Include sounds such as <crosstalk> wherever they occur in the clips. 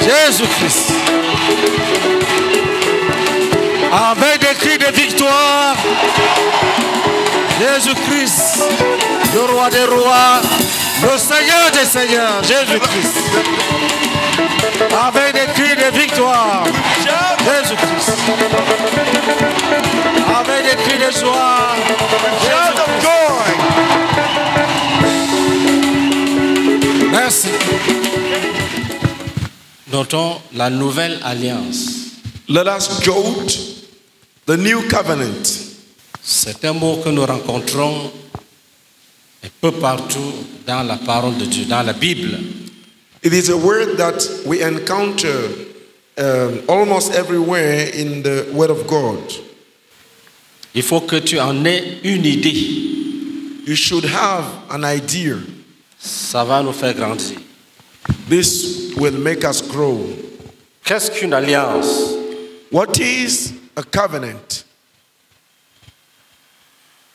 Jésus-Christ. Avec des cris de victoire. Jésus-Christ, le roi des rois, le Seigneur des seigneurs, Jésus-Christ. Avec des cris de victoire. Jésus-Christ. Avec des cris de joie. Joy. Merci. Notons la nouvelle alliance. Let us jot the new covenant. C'est un mot que nous rencontrons un peu partout dans la parole de Dieu, dans la Bible. It is a word that we encounter um, almost everywhere in the Word of God. Il faut que tu en aies une idée. You should have an idea. Ça va nous faire grandir. This will make us grow. Qu'est-ce qu'une alliance What is a covenant?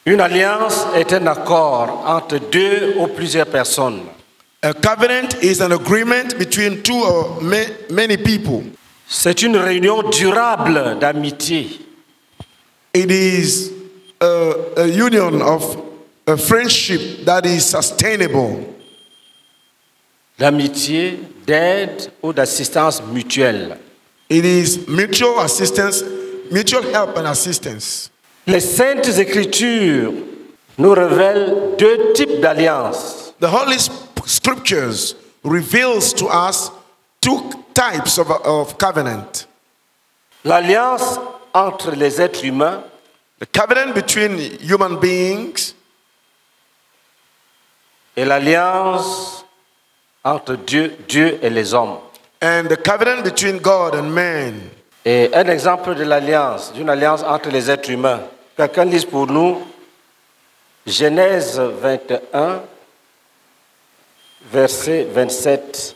Une alliance est un accord entre deux ou plusieurs personnes A covenant is an agreement between two or many people. C'est une réunion durable d'amitié. It is a, a union of a friendship that is sustainable, d'amitié, d'aide ou d'assistance mutuelle. it is mutual assistance, mutual help and assistance. Les saintes écritures nous révèlent deux types d'alliances. The Holy Scriptures reveals to us two types of, of covenant. L'alliance entre les êtres humains The covenant between human beings et l'alliance entre Dieu, Dieu et les hommes. and the covenant between God and man. Et un exemple de l'alliance, d'une alliance entre les êtres humains. Quelqu'un lise pour nous Genèse 21, versets 27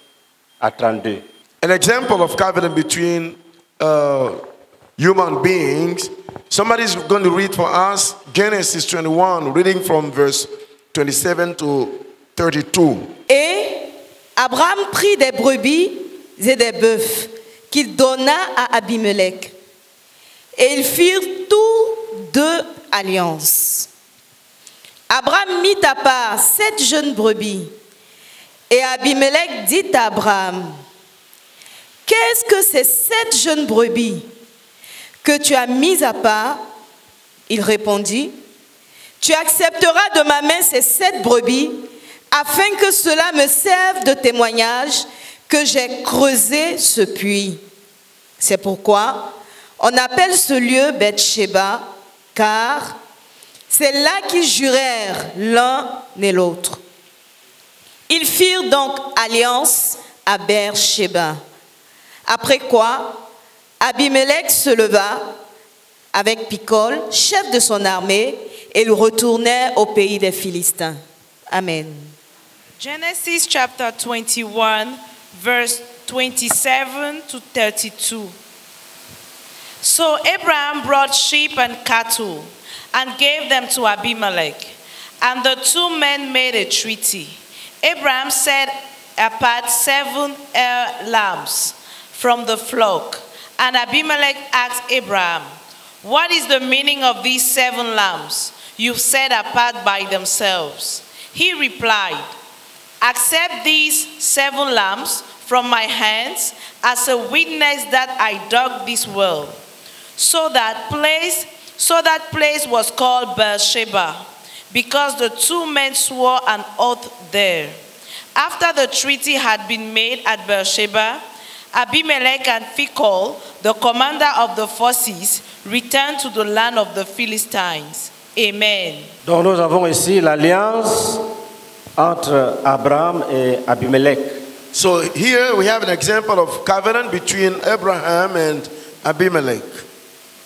à 32. An example of covenant between uh, human beings. Somebody's going to read for us Genesis 21, reading from verse 27 to 32. Et Abraham prit des brebis et des bœufs qu'il donna à Abimelech. Et ils firent tous deux alliances. Abraham mit à part sept jeunes brebis. Et Abimelech dit à Abraham, Qu'est-ce que ces sept jeunes brebis que tu as mis à part? Il répondit, Tu accepteras de ma main ces sept brebis afin que cela me serve de témoignage que j'ai creusé ce puits. C'est pourquoi on appelle ce lieu Bethsheba, car c'est là qu'ils jurèrent l'un et l'autre. Ils firent donc alliance à Beersheba. Après quoi, Abimelech se leva avec Picol, chef de son armée, et il retournait au pays des Philistins. Amen. Genesis chapter 21, verse 27 to 32. So Abraham brought sheep and cattle and gave them to Abimelech. And the two men made a treaty. Abraham set apart seven lambs from the flock. And Abimelech asked Abraham, What is the meaning of these seven lambs you've set apart by themselves? He replied, Accept these seven lambs from my hands as a witness that I dug this well. So that place, so that place was called Beersheba, because the two men swore an oath there. After the treaty had been made at Beersheba, Abimelech and Phicol, the commander of the forces, returned to the land of the Philistines. Amen. Donc nous avons ici l'alliance entre Abraham et Abimelech. So here we have an example of covenant between Abraham and Abimelech.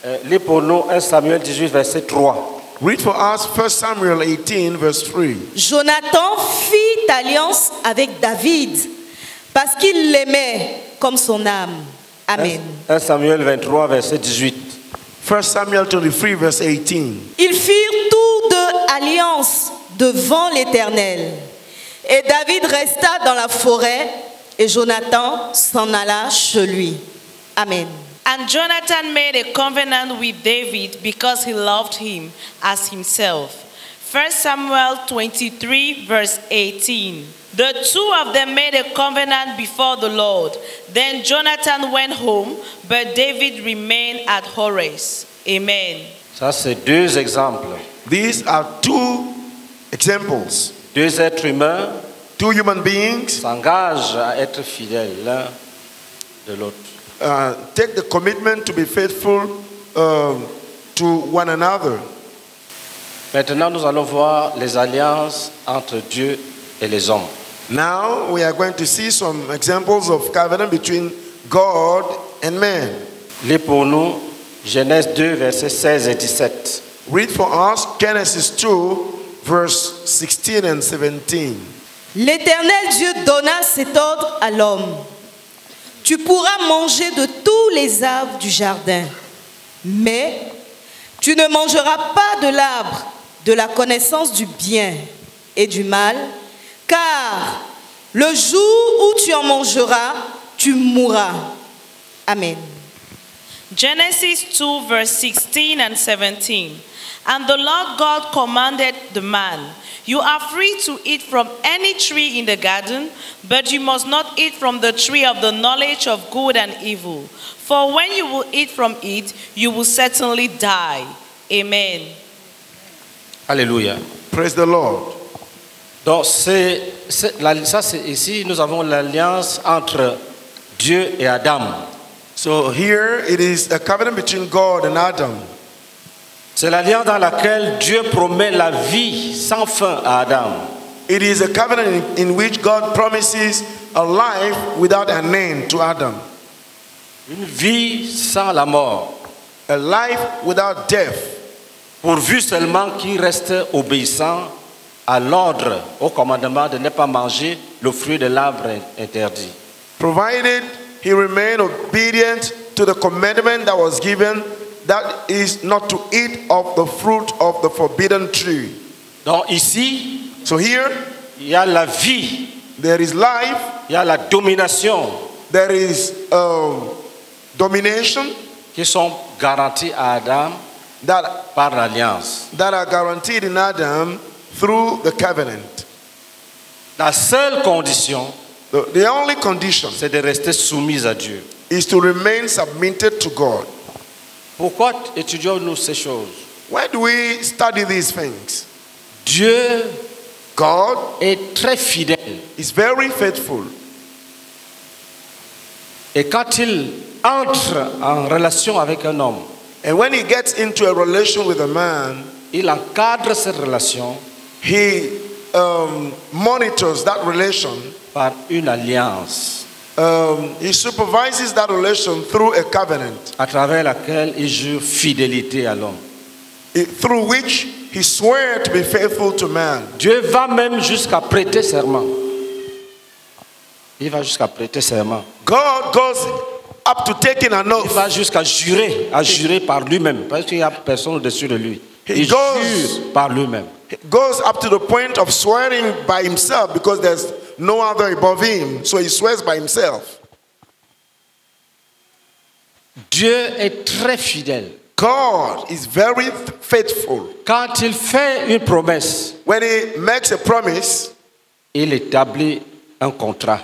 Euh, lis pour nous 1 Samuel 18, verset 3. Read for us 1 Samuel 18, verse 3. Jonathan fit alliance avec David parce qu'il l'aimait comme son âme. Amen. 1 Samuel 23, verset 18. 1 Samuel 23, verse 18. Ils firent tous deux alliance devant l'Éternel. Et David resta dans la forêt et Jonathan s'en alla chez lui. Amen. And Jonathan made a covenant with David because he loved him as himself. 1 Samuel 23, verse 18. The two of them made a covenant before the Lord. Then Jonathan went home, but David remained at Horez. Amen. Ça, c'est deux exemples. These are two examples. Deux êtres humains Two human beings s'engagent à être fidèles l'un de l'autre. uh, take the commitment to be faithful um, to one another. Maintenant, nous allons voir les alliances entre Dieu et les hommes. Now we are going to see some examples of covenant between God and man. Lis pour nous Genèse 2, versets 16 et 17. Read for us Genesis 2, verse 16 and 17. L'Éternel Dieu donna cet ordre à l'homme. Tu pourras manger de tous les arbres du jardin, mais tu ne mangeras pas de l'arbre de la connaissance du bien et du mal, car le jour où tu en mangeras, tu mourras. Amen. Genesis 2, verse 16 and 17. And the Lord God commanded the man, You are free to eat from any tree in the garden, but you must not eat from the tree of the knowledge of good and evil. For when you will eat from it, you will certainly die. Amen. Alléluia. Praise the Lord. Donc, c'est, c'est- la- ça, c'est ici, nous avons l'alliance entre Dieu et Adam. So here it is a covenant between God and Adam. C'est l'alliance dans laquelle Dieu promet la vie sans fin à Adam. It is a covenant in, which God promises a life without an end to Adam, Une vie sans la mort, a life without death, pourvu seulement qu'il reste obéissant à l'ordre, au commandement de ne pas manger le fruit de l'arbre interdit. provided he remained obedient to the commandment that was given, that is not to eat of the fruit of the forbidden tree. Donc ici, So here il y a la vie, there is life, il y a la domination there is um, domination qui sont garanties à Adam that, par l'alliance. that are guaranteed in Adam through the covenant. La seule condition, The, the only condition c'est de rester soumise à Dieu. is to remain submitted to God. Pourquoi étudions-nous ces choses? Why do we study these things? Dieu God est très fidèle. is very faithful. Et quand il entre en relation avec un homme, And when he gets into a relation with a man, il encadre cette relation he um, monitors that relation. par une alliance Um, he supervises that relation through a covenant, à travers laquelle il jure fidélité à l'homme. through which he swears to be faithful to man. Dieu va même jusqu'à prêter serment. Il va jusqu'à prêter serment. God goes up to taking an Il oath. va jusqu'à jurer, à jurer par lui-même, parce qu'il n'y a personne au-dessus de lui. He Il goes- par lui-même. Goes up to the point of swearing by himself because there's no other above him. So he swears by himself. Dieu est très fidèle. God is very faithful. Quand il fait une promesse, When he makes a promise, il établit un contrat,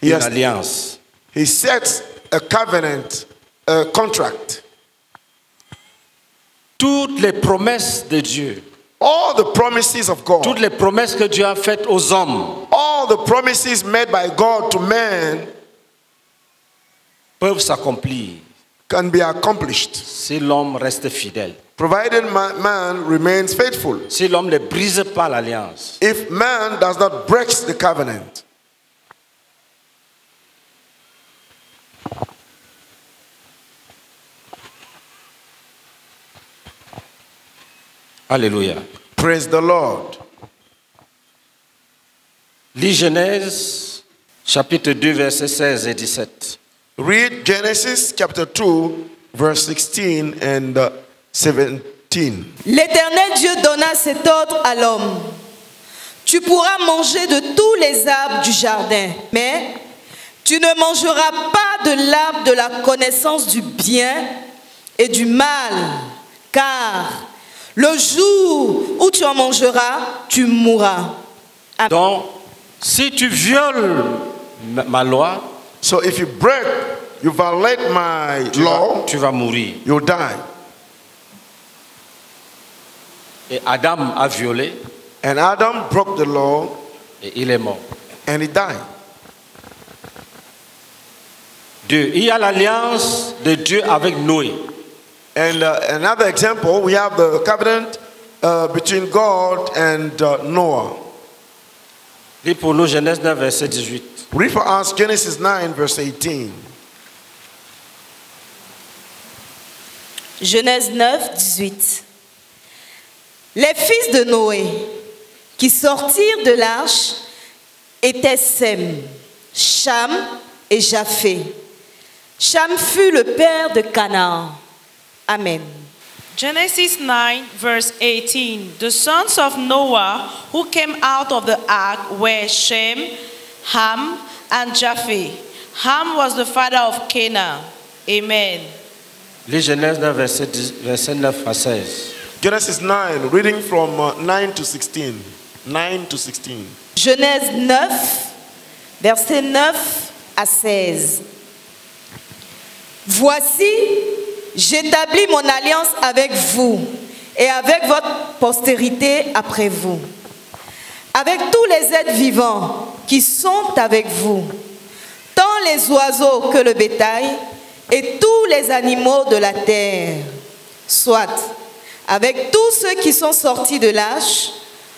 une alliance. he sets a covenant, a contract. Toutes les promesses de Dieu, All the promises of toutes God, les promesses que Dieu a faites aux hommes all the promises made by God to man peuvent s'accomplir can be accomplished, si l'homme reste fidèle. provided ma- man remains faithful. Si l'homme ne brise pas l'alliance. If man does not break the covenant, Alléluia. praise the Lord. Lis Genèse, chapitre 2, versets 16 et 17. Read Genesis chapter 2, verse 16 and uh, 17. L'Éternel Dieu donna cet ordre à l'homme. Tu pourras manger de tous les arbres du jardin, mais tu ne mangeras pas de l'arbre de la connaissance du bien et du mal, car le jour où tu en mangeras, tu mourras. Amen. Donc, si tu violes ma- loi, So if you break, you violate my tu vas, law, tu vas mourir. you'll die. Et Adam a violé And Adam broke the law et il est mort. and he died. Deux, il y a l'alliance de Dieu avec Noé. And uh, another example, we have the covenant uh, between God and uh, Noah. Lis pour nous Genèse 9, verset 18. Read for us Genesis 9, verse 18. Genèse 9, 18. Les fils de Noé qui sortirent de l'arche étaient Sem, Cham et Japhé. Cham fut le père de Canaan. Amen. Genesis 9, verse 18. The sons of Noah who came out of the ark were Shem, Ham, and Japheth. Ham was the father of Canaan. Amen. Lis Genèse 9, verset, 10 9 à 16. Genesis 9, reading from uh, 9 to 16. 9 to 16. Genèse 9, versets 9 à 16. Voici, j'établis mon alliance avec vous et avec votre postérité après vous, avec tous les êtres vivants qui sont avec vous, tant les oiseaux que le bétail et tous les animaux de la terre, soit avec tous ceux qui sont sortis de l'âge,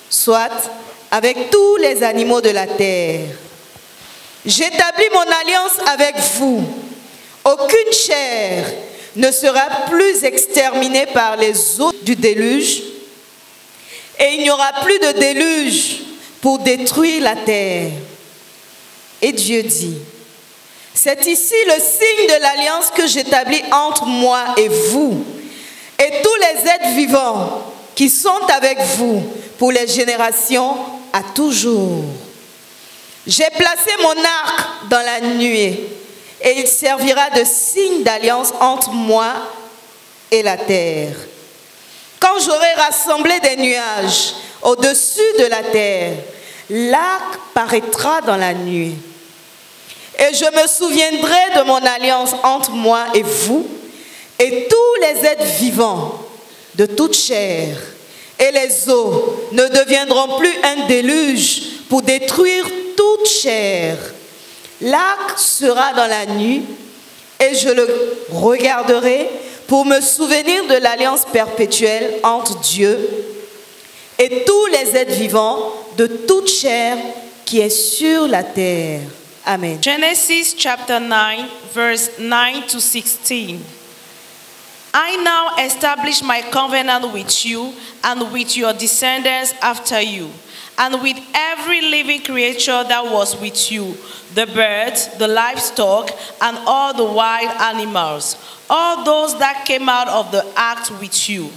soit avec tous les animaux de la terre. J'établis mon alliance avec vous. Aucune chair ne sera plus exterminée par les eaux du déluge, et il n'y aura plus de déluge pour détruire la terre. Et Dieu dit, c'est ici le signe de l'alliance que j'établis entre moi et vous, et tous les êtres vivants qui sont avec vous pour les générations à toujours. J'ai placé mon arc dans la nuée et il servira de signe d'alliance entre moi et la terre. Quand j'aurai rassemblé des nuages au-dessus de la terre, l'arc paraîtra dans la nuée. Et je me souviendrai de mon alliance entre moi et vous et tous les êtres vivants de toute chair. Et les eaux ne deviendront plus un déluge pour détruire toute chair. L'arc sera dans la nuit et je le regarderai pour me souvenir de l'alliance perpétuelle entre Dieu et tous les êtres vivants de toute chair qui est sur la terre. Amen. Genesis chapter 9, verse 9 to 16. I now establish my covenant with you and with your descendants after you, and with every living creature that was with you the birds, the livestock, and all the wild animals, all those that came out of the ark with you.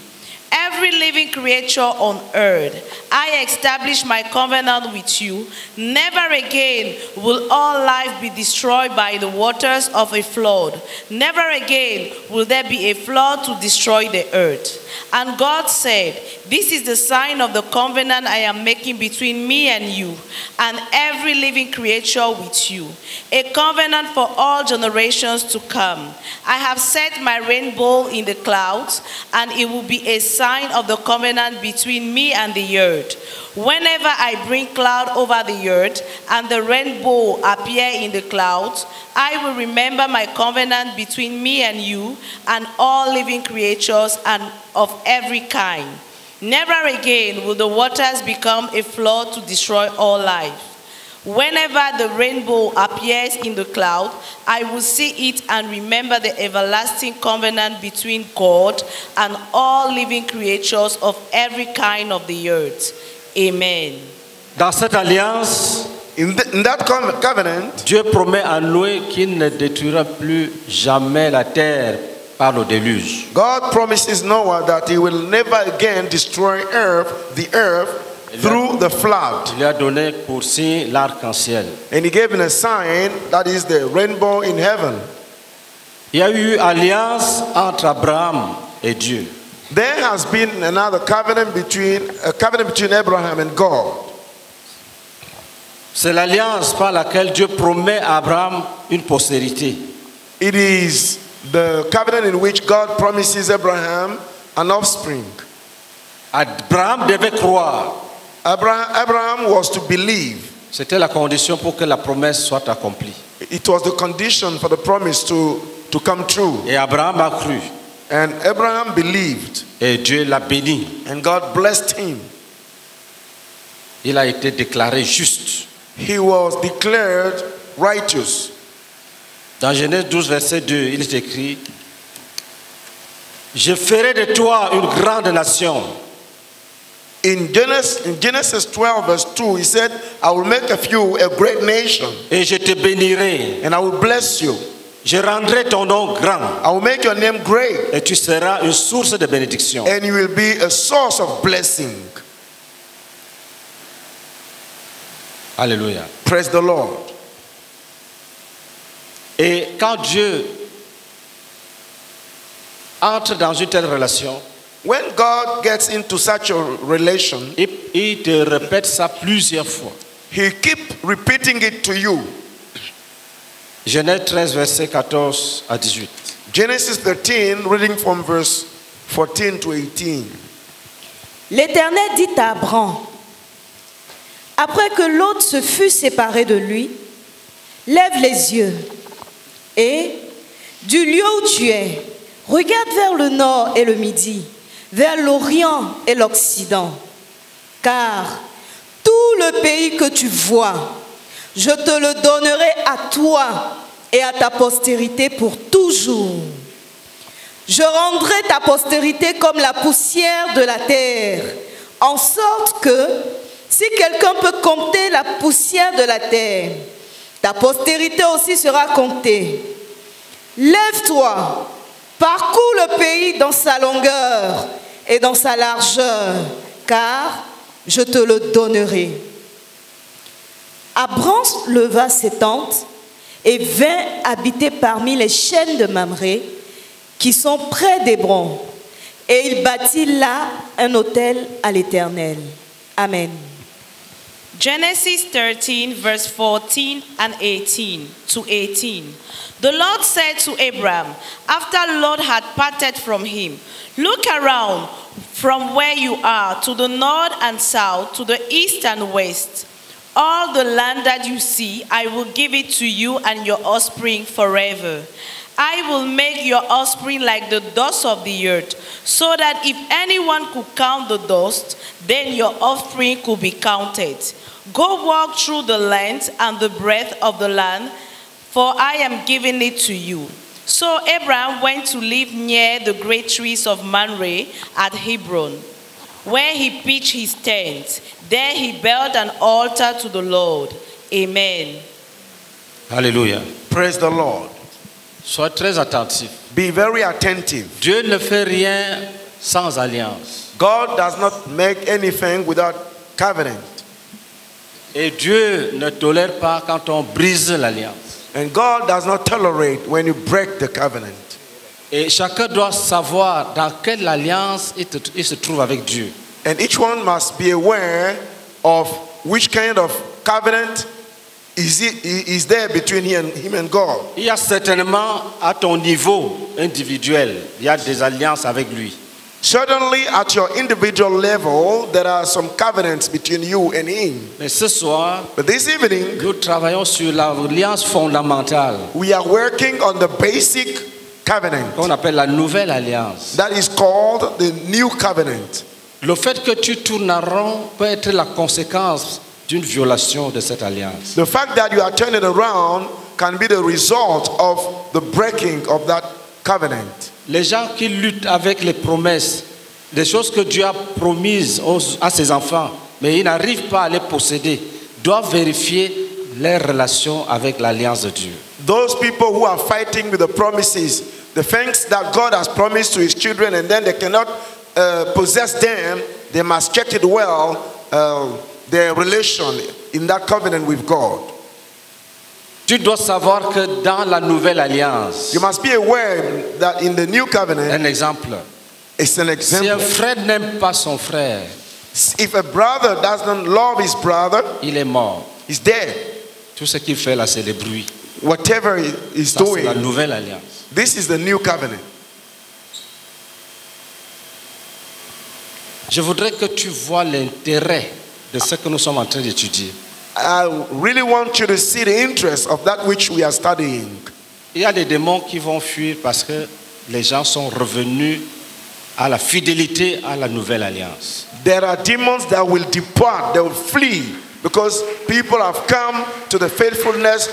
Every living creature on earth, I establish my covenant with you. Never again will all life be destroyed by the waters of a flood. Never again will there be a flood to destroy the earth. And God said, This is the sign of the covenant I am making between me and you, and every living creature with you, a covenant for all generations to come. I have set my rainbow in the clouds, and it will be a sign of the covenant between me and the earth. Whenever I bring cloud over the earth and the rainbow appear in the clouds, I will remember my covenant between me and you and all living creatures and of every kind. Never again will the waters become a flood to destroy all life. Whenever the rainbow appears in the cloud, I will see it and remember the everlasting covenant between God and all living creatures of every kind of the earth. Amen. Dans cette alliance, In, th- in that covenant, Dieu promet à Noé qu'il ne détruira plus jamais la terre par le déluge. God promises Noah that he will never again destroy earth, the earth through the flood. Il lui a donné pour signe l'arc-en-ciel. And he gave him a sign that is the rainbow in heaven. Il y a eu alliance entre Abraham et Dieu. There has been another covenant between a covenant between Abraham and God. C'est l'alliance par laquelle Dieu promet à Abraham une postérité. It is the covenant in which God promises Abraham an offspring. Abraham devait croire. Abraham, was to believe. C'était la condition pour que la promesse soit accomplie. It was the condition for the promise to, to come true. Et Abraham a cru. And Abraham believed, Et Dieu l'a béni. and God blessed him. Il a été déclaré juste. He was declared righteous. Dans Genèse 12, verset 2, il est écrit Je ferai de toi une grande nation. In Genesis, in Genesis 12, verse 2, he said, I will make of you a great nation, Et je te bénirai. and I will bless you. Je rendrai ton nom grand. I will make your name great, Et tu seras une source de bénédiction. and you will be a source of blessing. Alléluia. Praise the Lord. Et quand Dieu entre dans une telle relation, When God gets into such a relation, il, il te répète ça plusieurs fois. He keep repeating it to you. Genèse 13, verset 14 à 18. Genesis 13, reading from verse 14 to 18. L'Éternel dit à Abraham, après que l'autre se fut séparé de lui, lève les yeux et, du lieu où tu es, regarde vers le nord et le midi, vers l'orient et l'occident, car tout le pays que tu vois, je te le donnerai à toi et à ta postérité pour toujours. Je rendrai ta postérité comme la poussière de la terre, en sorte que si quelqu'un peut compter la poussière de la terre, ta postérité aussi sera comptée. Lève-toi, parcours le pays dans sa longueur et dans sa largeur, car je te le donnerai. Abraham leva ses tentes et vint habiter parmi les chaînes de Mamré qui sont près d'Hébron. Et il bâtit là un autel à l'Éternel. Amen. Genesis 13, verse 14 and 18 to 18. The Lord said to Abram, after the Lord had parted from him, Look around from where you are to the north and south, to the east and west. All the land that you see, I will give it to you and your offspring forever. I will make your offspring like the dust of the earth, so that if anyone could count the dust, then your offspring could be counted. Go walk through the length and the breadth of the land, for I am giving it to you. So Abraham went to live near the great trees of Manre at Hebron, where he pitched his tent. There he built an altar to the Lord. Amen. Hallelujah. Praise the Lord. Sois très attentif. Be very attentive. Dieu ne fait rien sans alliance. God does not make anything without covenant. Et Dieu ne tolère pas quand on brise l'alliance. And God does not tolerate when you break the covenant. Et chacun doit savoir dans quelle alliance il, te- il se trouve avec Dieu. And each one must be aware of which kind of covenant is, it, is there between him and, him and God? Il y a certainement à ton niveau individuel, il y a des alliances avec lui. Certainly, at your individual level, there are some covenants between you and him. Mais ce soir, But this evening, nous travaillons sur l'alliance fondamentale we are working on the basic covenant qu'on appelle la nouvelle alliance. that is called the new covenant. Le fait que tu tournes en rond peut être la conséquence d'une violation de cette alliance. The fact that you are turning around can be the result of the breaking of that covenant. Les gens qui luttent avec les promesses, des choses que Dieu a promises aux- à ses enfants, mais ils n'arrivent pas à les posséder, doivent vérifier leur relation avec l'alliance de Dieu. Those people who are fighting with the promises, the things that God has promised to his children, and then they cannot uh, possess them, they must check it well uh, their relation in that covenant with God. Tu dois savoir que dans la nouvelle alliance, You must be aware that in the new covenant, un exemple, it's an si un example. frère n'aime pas son frère, If a brother doesn't love his brother, il est mort. he's dead. Tout ce qu'il fait là, c'est le bruit. Whatever he is Ça, c'est la doing, nouvelle alliance. this is the new covenant. Je voudrais que tu vois l'intérêt de ce que nous sommes en train d'étudier. I really want you to see the interest of that which we are studying. Il y a des démons qui vont fuir parce que les gens sont revenus à la fidélité à la nouvelle alliance. There are demons that will depart, they will flee because people have come to the faithfulness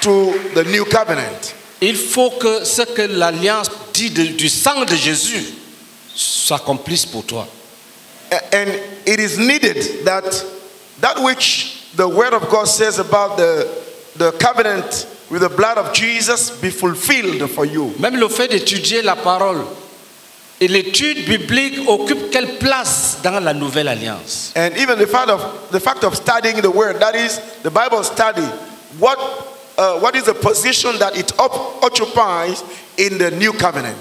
to the new covenant. Il faut que ce que l'alliance dit de- du sang de Jésus s'accomplisse pour toi. And it is needed that that which the word of God says about the, the covenant with the blood of Jesus be fulfilled for you. Même le fait d'étudier la parole et l'étude biblique occupe quelle place dans la nouvelle alliance And even the fact of the fact of studying the word, that is the Bible study, what uh, what is the position that it occupies in the new covenant?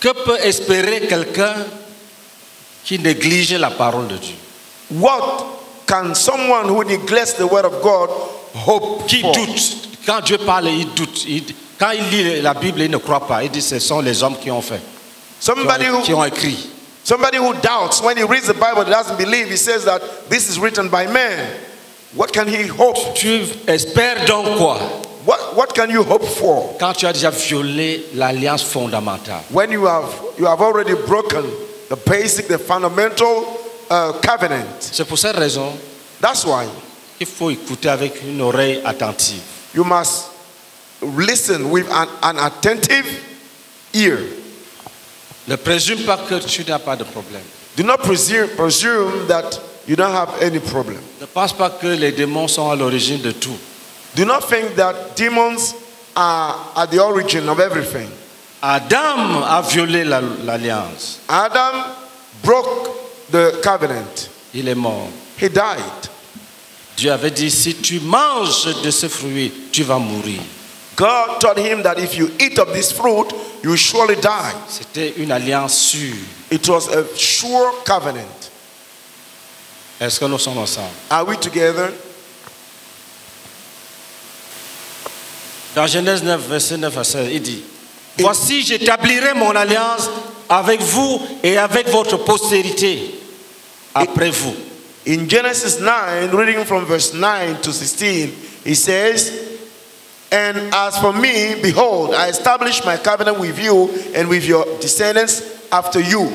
Que peut espérer quelqu'un qui néglige la parole de Dieu What can someone who neglects the word of God hope Qui for? doute? Quand Dieu parle, il doute. Il- quand il lit la Bible, il ne croit pas. Il dit ce sont les hommes qui ont fait, qui Somebody ont, qui who ont écrit. somebody who doubts when he reads the Bible doesn't believe. He says that this is written by man. What can he hope? Tu espères donc quoi? What what can you hope for? Quand tu as déjà violé l'alliance fondamentale. when you have you have already broken the basic, the fundamental uh, covenant? C'est pour cette raison That's why qu'il faut écouter avec une oreille attentive. you must listen with an, an attentive ear. Ne présume pas que tu n'as pas de problème. Do not presume, presume that you don't have any problem. Ne pense pas que les démons sont à l'origine de tout. Do not think that demons are at the origin of everything. Adam a violé la- l'alliance. Adam broke the covenant. Il est mort. He died. Dieu avait dit, si tu manges de ce fruit, tu vas mourir. God told him that if you eat of this fruit, you surely die. C'était une alliance sûre. It was a sure covenant. Est-ce que nous sommes ensemble? Are we together? Dans Genèse 9, verset 9 à 16, il dit, Voici, j'établirai mon alliance avec vous et avec votre postérité après vous. In Genesis 9, reading from verse 9 to 16, he says, And as for me, behold, I establish my covenant with you and with your descendants after you.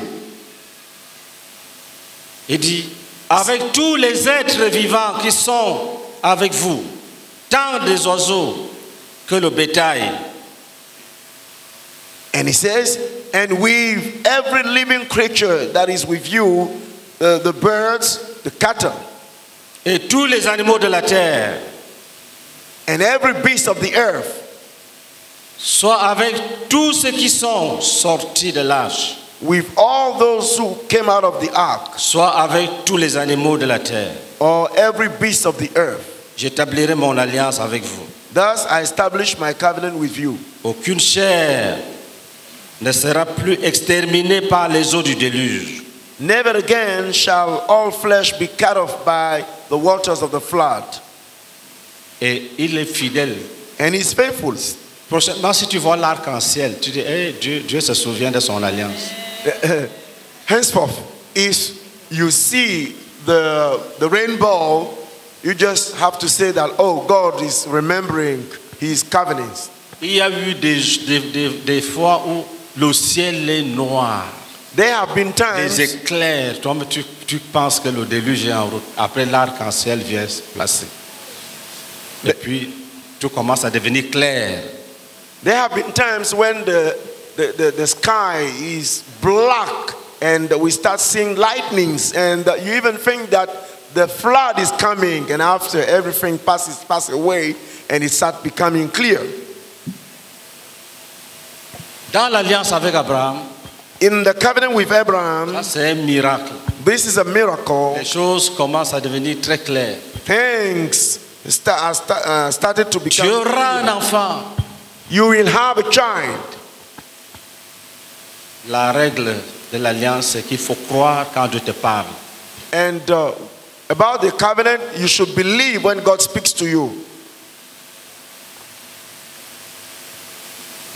Il dit, avec tous les êtres vivants qui sont avec vous, tant des oiseaux que le bétail, And he says, And with every living creature that is with you, uh, the birds, the cattle, et tous les animaux de la terre, and every beast of the earth, soit avec tous ceux qui sont sortis de l'âge, with all those who came out of the ark, soit avec tous les animaux de la terre. or every beast of the earth. J'établirai mon alliance avec vous. Thus I establish my covenant with you. Aucune chair ne sera plus exterminée par les eaux du déluge. Never again shall all flesh be cut off by the waters of the flood. Et il est fidèle. And he's faithful. Prochainement, si tu vois l'arc-en-ciel, tu dis, Eh, Dieu, Dieu se souvient de son alliance. <laughs> Henceforth, if you see the, the rainbow, you just have to say that, oh, God is remembering his covenants. Il y a eu des, des, des, des fois où le ciel est noir, There have been des times, éclairs. Toi, tu, tu penses que le déluge est en route. Après, l'arc-en-ciel vient se placer. Et puis, tout commence à devenir clair. there have been times when the, the, the, the sky is black and we start seeing lightnings and you even think that the flood is coming and after everything passes, passes away and it starts becoming clear. Dans l'alliance avec Abraham, In the covenant with Abraham, ça c'est un miracle. This is a miracle. les choses commencent à devenir très claires. Things sta- are sta- uh, started to Tu become. auras un enfant. You will have a child. La règle de l'alliance, c'est qu'il faut croire quand Dieu te parle. And uh, about the covenant, you should believe when God speaks to you.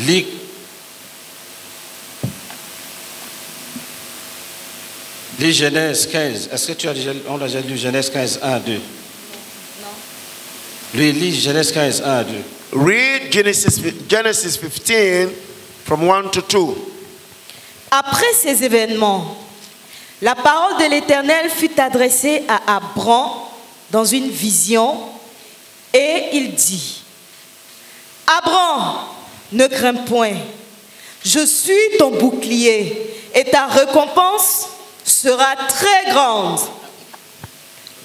Lis Lis Genèse 15. Est-ce que tu as déjà, on a déjà lu Genèse 15, 1, 2 Non. Lui, lis Genèse 15, 1, 2. Read Genesis, Genesis 15 from 1 to 2. Après ces événements, la parole de l'Éternel fut adressée à Abram dans une vision et il dit, Abram, ne crains point, je suis ton bouclier et ta récompense sera très grande.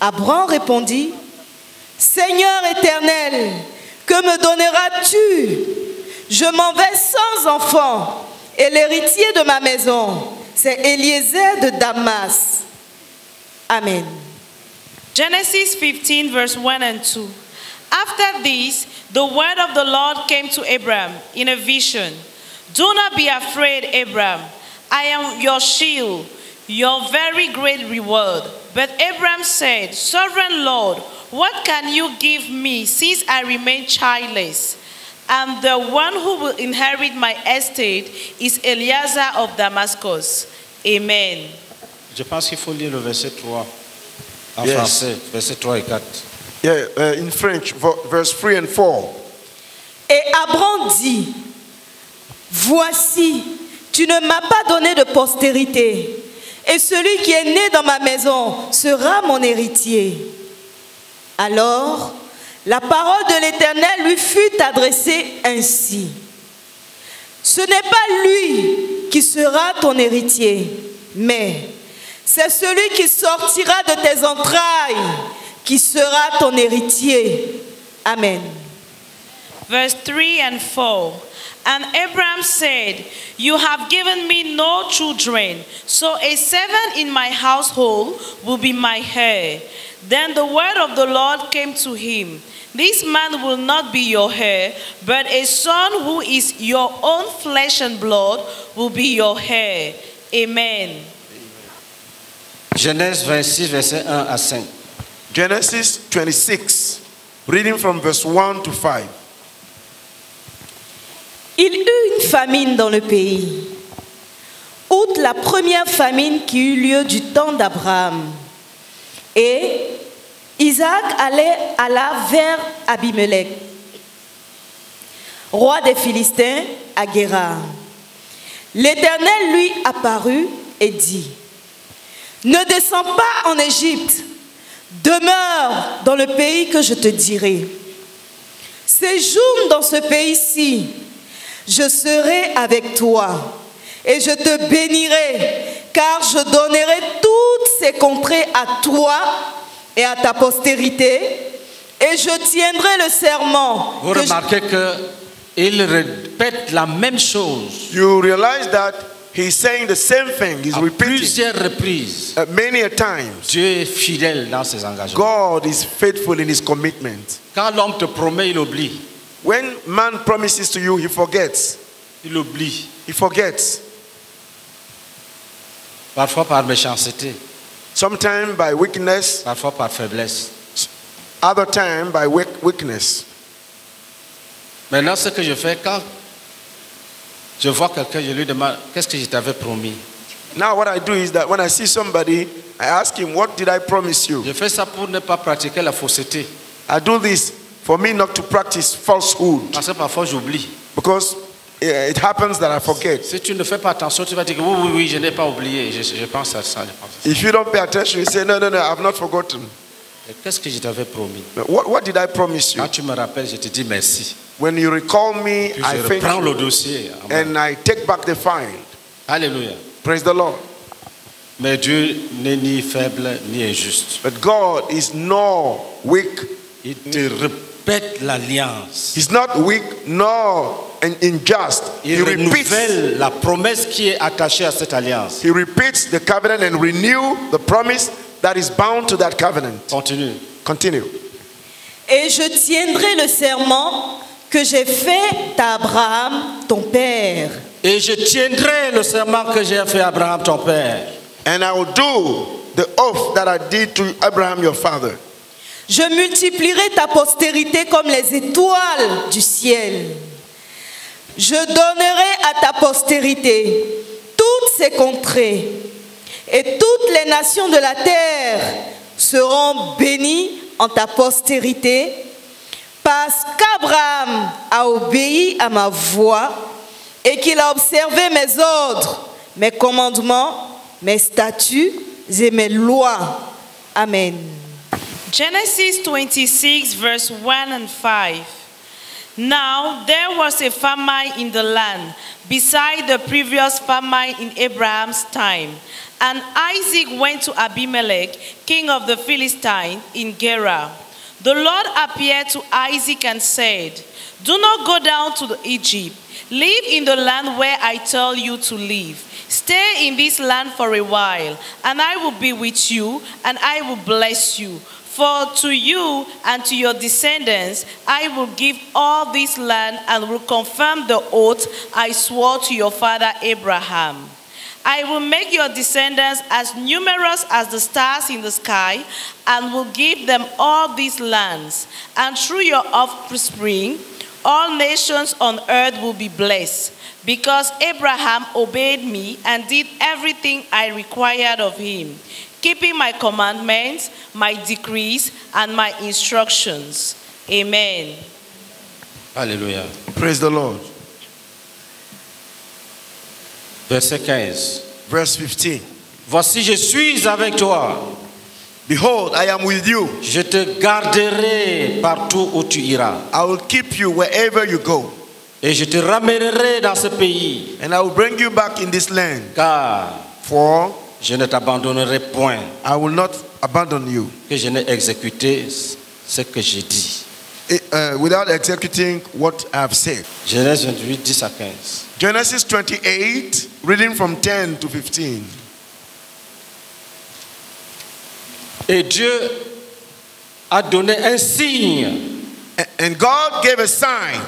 Abram répondit, Seigneur éternel, que me donneras-tu? Je m'en vais sans enfant, et l'héritier de ma maison, c'est Eliezer de Damas. Amen. Genesis 15, verse 1 and 2. After this, the word of the Lord came to Abram in a vision Do not be afraid, Abram. I am your shield, your very great reward. But Abram said, Sovereign Lord, what can you give me since I remain childless? And the one who will inherit my estate is Eleazar of Damascus. Amen. Je pense qu'il faut lire le verset 3 en Yes. français, verset 3 et 4. Yeah, uh, in French, verse 3 and 4. Et Abram dit, Voici, tu ne m'as pas donné de postérité, et celui qui est né dans ma maison sera mon héritier. Alors, la parole de l'Éternel lui fut adressée ainsi. Ce n'est pas lui qui sera ton héritier, mais c'est celui qui sortira de tes entrailles qui sera ton héritier. Amen. Verse 3 and 4. And Abraham said, You have given me no children, so a servant in my household will be my heir. Then the word of the Lord came to him This man will not be your heir, but a son who is your own flesh and blood will be your heir. Amen. Genèse 26, verset 1 à 5. Genesis 26, reading from verse 1 to 5. Il eut une famine dans le pays, outre la première famine qui eut lieu du temps d'Abraham. Et Isaac allait alla vers Abimelech, roi des Philistins, à Guérar. L'Éternel lui apparut et dit, Ne descends pas en Égypte, demeure dans le pays que je te dirai. Séjourne dans ce pays-ci, je serai avec toi et je te bénirai, car je donnerai toutes ces contrées à toi et à ta postérité, et je tiendrai le serment. Vous que je- remarquez qu'il répète la même chose You realize that he's saying the same thing, he's à repeating plusieurs reprises. uh, many a times. Dieu est fidèle dans ses engagements. God is faithful in his commitment. Quand l'homme te promet, il oublie. When man promises to you, he forgets. Il oublie. He forgets. Parfois par méchanceté, Sometimes by weakness, parfois par faiblesse. other time by weakness. Maintenant, ce que je fais, quand je vois quelqu'un, je lui demande Qu'est-ce que je t'avais promis Now what I do is that when I see somebody, I ask him, what did I promise you? Je fais ça pour ne pas pratiquer la fausseté. I do this for me not to practice falsehood Parce que parfois j'oublie. because it happens that I forget. Si tu ne fais pas attention, tu vas dire oui, oui, oui, je n'ai pas oublié. Je, je pense à ça. je pense à ça. If you don't pay attention, you say, no, no, no, I've not forgotten. Qu'est-ce que je t'avais promis What, what did I promise you? Quand tu me rappelles, je te dis merci. When you recall me, Puis I je thank reprends le dossier. Amen. and I take back the fine. Alléluia. Praise the Lord. Mais Dieu n'est ni faible ni injuste. But God is no weak. Il te, re- répète l'alliance. He's not weak nor un- unjust. He Il repeats, renouvelle la promesse qui est attachée à cette alliance. he repeats the covenant and renew the promise that is bound to that covenant. Continue. Continue. Et je tiendrai le serment que j'ai fait à Abraham, ton père. Et je tiendrai le serment que j'ai fait à Abraham, ton père. And I will do the oath that I did to Abraham your father. Je multiplierai ta postérité comme les étoiles du ciel. Je donnerai à ta postérité toutes ces contrées et toutes les nations de la terre seront bénies en ta postérité parce qu'Abraham a obéi à ma voix et qu'il a observé mes ordres, mes commandements, mes statuts et mes lois. Amen. Genesis 26, verse 1 and 5. Now there was a famine in the land, beside the previous famine in Abraham's time. And Isaac went to Abimelech, king of the Philistines, in Gerar. The Lord appeared to Isaac and said, Do not go down to Egypt. Live in the land where I tell you to live. Stay in this land for a while, and I will be with you, and I will bless you. For to you and to your descendants I will give all this land and will confirm the oath I swore to your father Abraham. I will make your descendants as numerous as the stars in the sky and will give them all these lands. And through your offspring, all nations on earth will be blessed because Abraham obeyed me and did everything I required of him, keeping my commandments, my decrees, and my instructions. Amen. Hallelujah. Praise the Lord. Verset 15. Verse 15. Voici, je suis avec toi. Behold, I am with you. Je te garderai partout où tu iras. I will keep you wherever you go. Et je te ramènerai dans ce pays. And I will bring you back in this land. Car For je ne t'abandonnerai point. I will not abandon you Que je n'ai exécuté ce que j'ai dit. eh, uh, without executing what I have said. Genèse 28, 10 à 15. Genesis 28, reading from 10 to 15. Et Dieu a donné un signe And God gave a sign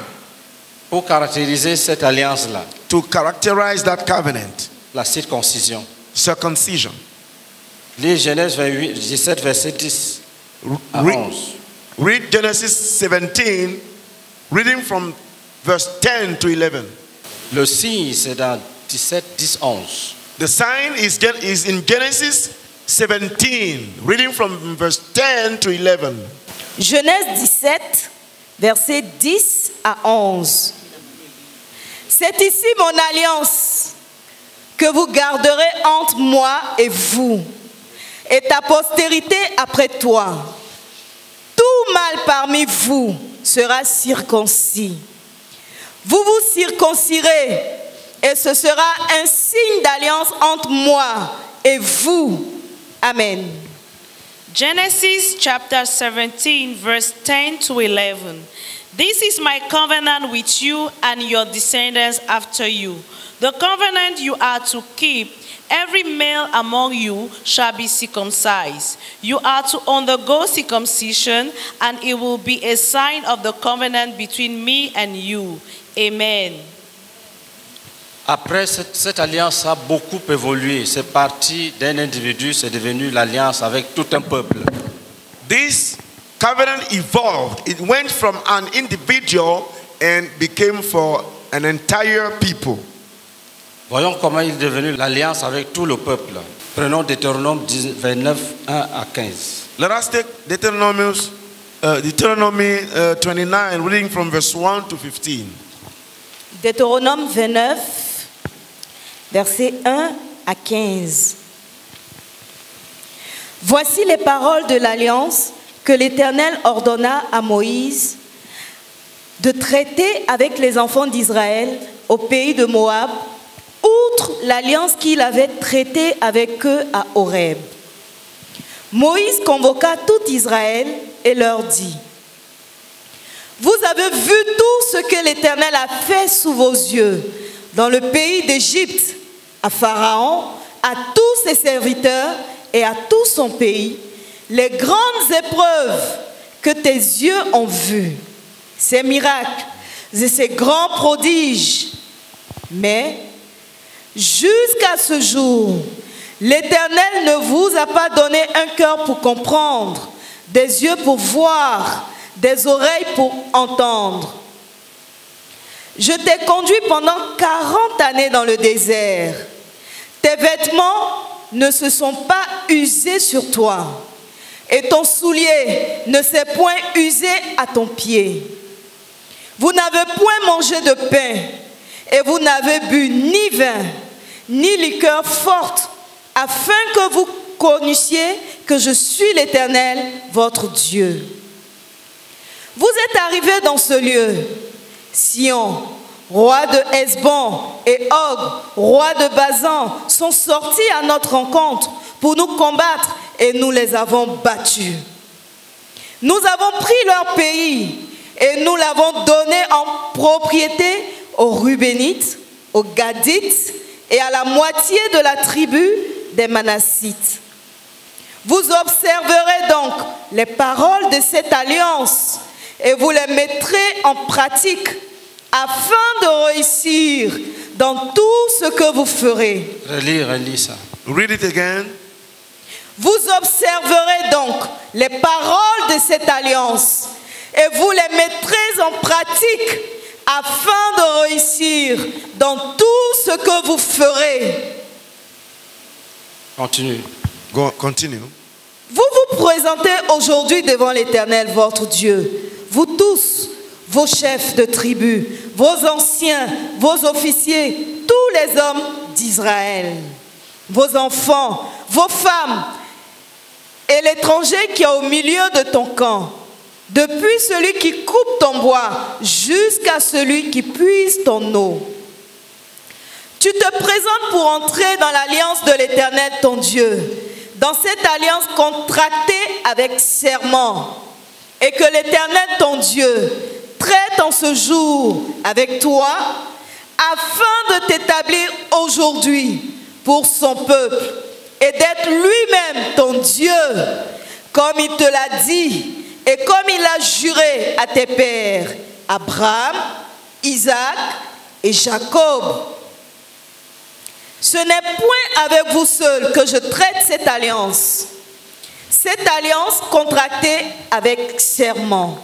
pour caractériser cette alliance-là. to characterize that covenant La circoncision. Circumcision. Lis Genèse 28, 17, verset 10 à Re- 11. read Genesis 17, reading from verse 10 to 11. Le signe, c'est dans 17, 10, 11. The sign is, is in Genesis 17, reading from verse 10 to 11. Genèse 17, versets 10 à 11. C'est ici mon alliance que vous garderez entre moi et vous, et ta postérité après toi. Tout mâle parmi vous sera circoncis. Vous vous circoncirez, et ce sera un signe d'alliance entre moi et vous. Amen. Genesis chapter 17, verse 10 to 11. This is my covenant with you and your descendants after you. The covenant you are to keep. Every male among you shall be circumcised. You are to undergo circumcision, and it will be a sign of the covenant between me and you. Amen. Après, cette, cette alliance a beaucoup évolué. C'est parti d'un individu, c'est devenu l'alliance avec tout un peuple. This covenant evolved. It went from an individual and became for an entire people. Voyons comment il est devenu l'alliance avec tout le peuple. Prenons Deutéronome 10 29, 1 à 15. Let us take Deuteronomy, uh, Deuteronomy uh, 29, reading from verse 1 to 15. Deutéronome 29, versets 1 à 15. Voici les paroles de l'alliance que l'Éternel ordonna à Moïse de traiter avec les enfants d'Israël au pays de Moab, outre l'alliance qu'il avait traitée avec eux à Horeb. Moïse convoqua tout Israël et leur dit, Vous avez vu tout ce que l'Éternel a fait sous vos yeux dans le pays d'Égypte, à Pharaon, à tous ses serviteurs et à tout son pays, les grandes épreuves que tes yeux ont vues, ces miracles et ces grands prodiges. Mais jusqu'à ce jour, l'Éternel ne vous a pas donné un cœur pour comprendre, des yeux pour voir, des oreilles pour entendre. Je t'ai conduit pendant 40 années dans le désert. Tes vêtements ne se sont pas usés sur toi et ton soulier ne s'est point usé à ton pied. Vous n'avez point mangé de pain et vous n'avez bu ni vin ni liqueur forte afin que vous connaissiez que je suis l'Éternel, votre Dieu. Vous êtes arrivés dans ce lieu, Sion, roi de Hesbon, et Og, roi de Bazan, sont sortis à notre rencontre pour nous combattre et nous les avons battus. Nous avons pris leur pays et nous l'avons donné en propriété aux Rubénites, aux Gadites et à la moitié de la tribu des Manassites. Vous observerez donc les paroles de cette alliance et vous les mettrez en pratique afin de réussir dans tout ce que vous ferez. Relis, relis ça. Read it again. Vous observerez donc les paroles de cette alliance et vous les mettrez en pratique afin de réussir dans tout ce que vous ferez. Continue. Go, continue. Vous vous présentez aujourd'hui devant l'Éternel, votre Dieu, vous tous, vos chefs de tribus, vos anciens, vos officiers, tous les hommes d'Israël, vos enfants, vos femmes et l'étranger qui est au milieu de ton camp, depuis celui qui coupe ton bois jusqu'à celui qui puise ton eau. Tu te présentes pour entrer dans l'alliance de l'Éternel, ton Dieu, dans cette alliance contractée avec serment, et que l'Éternel, ton Dieu, traite en ce jour avec toi, afin de t'établir aujourd'hui pour son peuple et d'être lui-même ton Dieu, comme il te l'a dit et comme il l'a juré à tes pères, Abraham, Isaac et Jacob. Ce n'est point avec vous seuls que je traite cette alliance. Cette alliance contractée avec serment.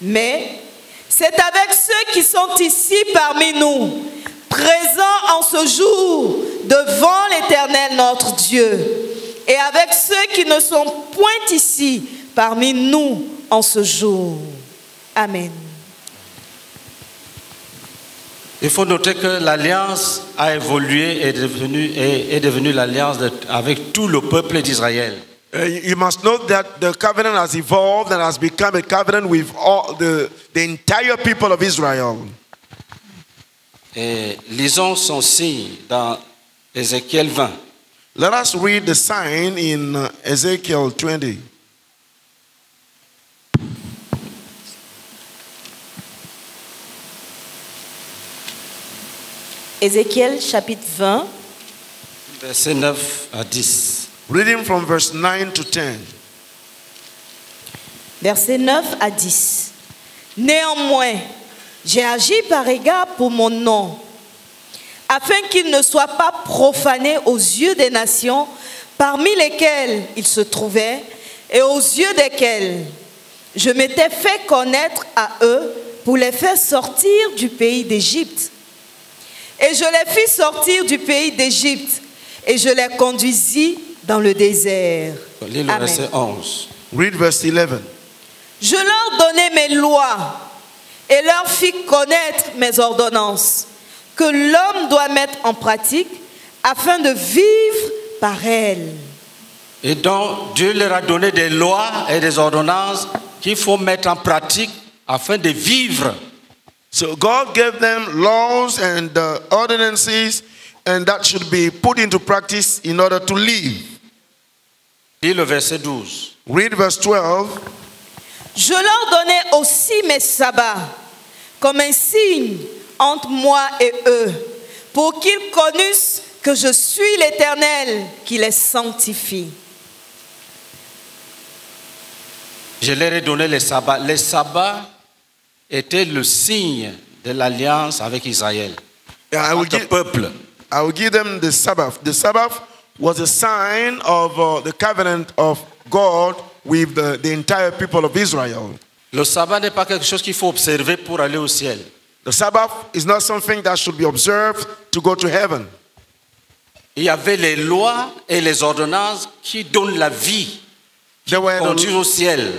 Mais c'est avec ceux qui sont ici parmi nous, présents en ce jour devant l'Éternel notre Dieu, et avec ceux qui ne sont point ici parmi nous en ce jour. Amen. Il faut noter que l'alliance a évolué et est devenue, est, est devenue l'alliance avec tout le peuple d'Israël. Uh, you must note that the covenant has evolved and has become a covenant with all the, the entire people of Israel. Et lisons son signe dans Ézéchiel 20. Let us read the sign in uh, Ezekiel 20. Ézéchiel chapitre 20, Versets 9 à 10. Reading from verse 9 to 10. versets 9 à 10. Néanmoins, j'ai agi par égard pour mon nom, afin qu'il ne soit pas profané aux yeux des nations parmi lesquelles il se trouvait et aux yeux desquelles je m'étais fait connaître à eux pour les faire sortir du pays d'Égypte. Et je les fis sortir du pays d'Égypte et je les conduisis dans le désert. Lis le Amen. verset 11. Read verse 11. Je leur donnai mes lois et leur fis connaître mes ordonnances que l'homme doit mettre en pratique afin de vivre par elles. Et donc, Dieu leur a donné des lois et des ordonnances qu'il faut mettre en pratique afin de vivre. So God gave them laws and uh, ordinances, and that should be put into practice in order to live. Lis le verset 12. Read verse 12. Je leur donnais aussi mes sabbats comme un signe entre moi et eux, pour qu'ils connussent que je suis l'Éternel qui les sanctifie. Je leur ai donné les sabbats. Les sabbats étaient le signe de l'alliance avec Israël. Entre give, peuple. I will give them the Sabbath. The Sabbath was a sign of uh, the covenant of God with the, the entire people of Israel. Le sabbat n'est pas quelque chose qu'il faut observer pour aller au ciel. The Sabbath is not something that should be observed to go to heaven. Il y avait les lois et les ordonnances qui donnent la vie, There were, conduisent the, au ciel.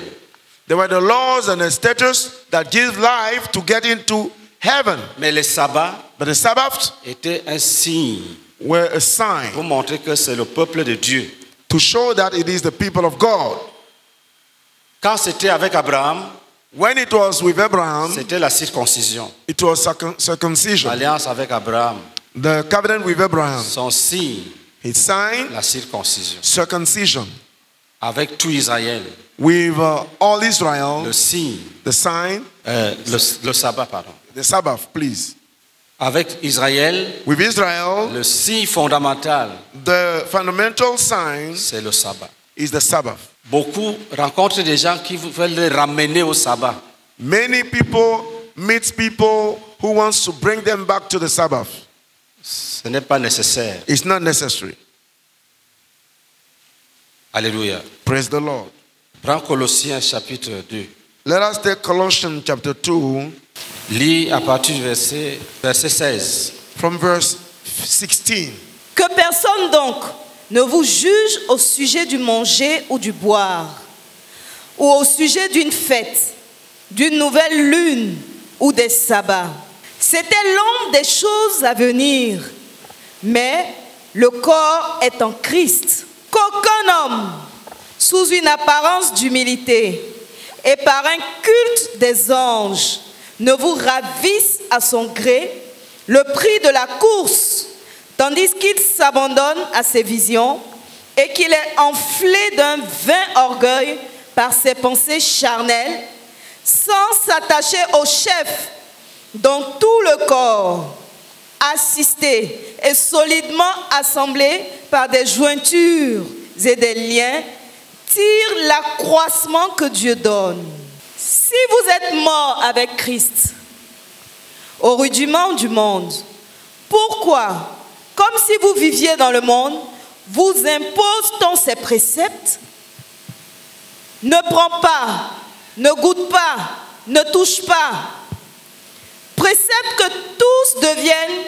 There were the laws and the statutes that give life to get into heaven. Mais les sabbats But the Sabbath étaient un signe were a sign pour montrer que c'est le peuple de Dieu. to show that it is the people of God. Quand c'était avec Abraham, When it was with Abraham, c'était la circoncision. it was circum- circumcision. L'alliance avec Abraham, The covenant with Abraham, son signe, his sign, la circoncision. circumcision. Avec tout Israël, With uh, all Israel, le signe, the sign, euh, le, le sabbat, pardon. the Sabbath, please. Avec Israël, With Israel, le signe fondamental, the fundamental sign c'est le sabbat. is the Sabbath. Beaucoup rencontrent des gens qui veulent les ramener au sabbat. Many people meet people who wants to bring them back to the Sabbath. Ce n'est pas nécessaire. It's not necessary. Alléluia. Praise the Lord. Prends Colossiens chapitre 2. Let us take Colossians chapter 2 Lis à partir du verset, verset 16. from verse 16. Que personne donc ne vous juge au sujet du manger ou du boire, ou au sujet d'une fête, d'une nouvelle lune ou des sabbats. C'était l'ombre des choses à venir, mais le corps est en Christ. Qu'aucun homme, sous une apparence d'humilité et par un culte des anges, ne vous ravisse à son gré le prix de la course, tandis qu'il s'abandonne à ses visions et qu'il est enflé d'un vain orgueil par ses pensées charnelles, sans s'attacher au chef dont tout le corps, assisté et solidement assemblé par des jointures et des liens, tire l'accroissement que Dieu donne. Si vous êtes mort avec Christ, au rudiment du monde, pourquoi, comme si vous viviez dans le monde, vous impose-t-on ces préceptes? Ne prends pas, ne goûte pas, ne touche pas. Préceptes que tous deviennent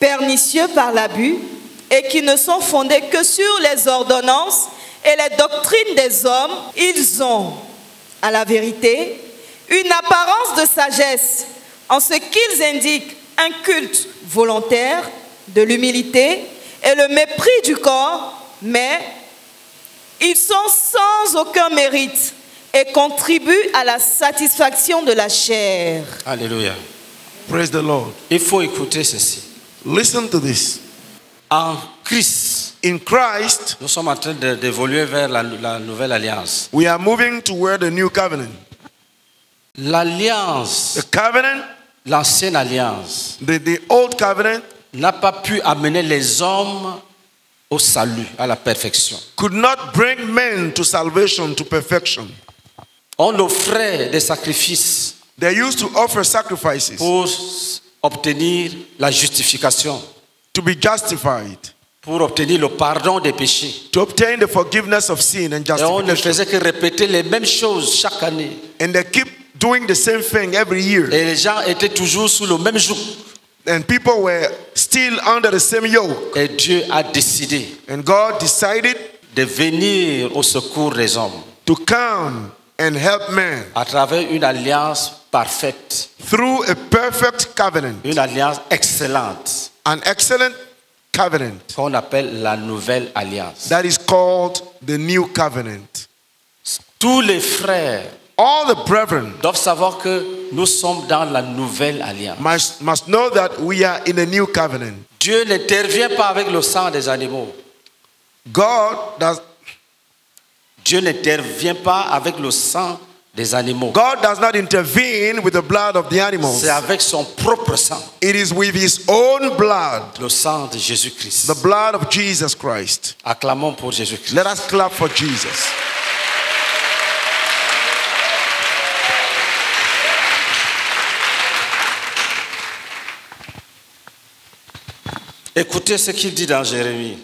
pernicieux par l'abus et qui ne sont fondés que sur les ordonnances et les doctrines des hommes. Ils ont, à la vérité, une apparence de sagesse en ce qu'ils indiquent un culte volontaire de l'humilité et le mépris du corps, mais ils sont sans aucun mérite et contribuent à la satisfaction de la chair. Alléluia. Praise the Lord. Il faut écouter ceci. Listen to this. En Christ, In Christ, nous sommes en train d'évoluer vers la, la nouvelle alliance. we are moving toward the new covenant. L'alliance, The covenant, l'ancienne alliance, the, the old covenant, n'a pas pu amener les hommes au salut, à la perfection. could not bring men to salvation, to perfection. On offrait des sacrifices They used to offer sacrifices pour obtenir la justification, to be justified, pour obtenir le pardon des péchés. to obtain the forgiveness of sin and Et on ne justification. faisait que répéter les mêmes choses chaque année. And they keep doing the same thing every year. Et les gens étaient toujours sous le même joug. And people were still under the same yoke. Et Dieu a décidé And God decided de venir au secours des hommes to come and help man à travers une alliance parfaite, through a perfect covenant, une alliance excellente an excellent covenant qu'on appelle la nouvelle alliance. that is called the new covenant. Tous les frères All the brethren doivent savoir que nous sommes dans la nouvelle alliance. must, must know that we are in a new covenant. Dieu n'intervient pas avec le sang des animaux. God does, Dieu n'intervient pas avec le sang des animaux. God does not intervene with the blood of the animals. C'est avec son propre sang, It is with his own blood, le sang de Jésus-Christ. the blood of Jesus Christ. Acclamons pour Jésus-Christ. Let us clap for Jesus. Écoutez ce qu'il dit dans Jérémie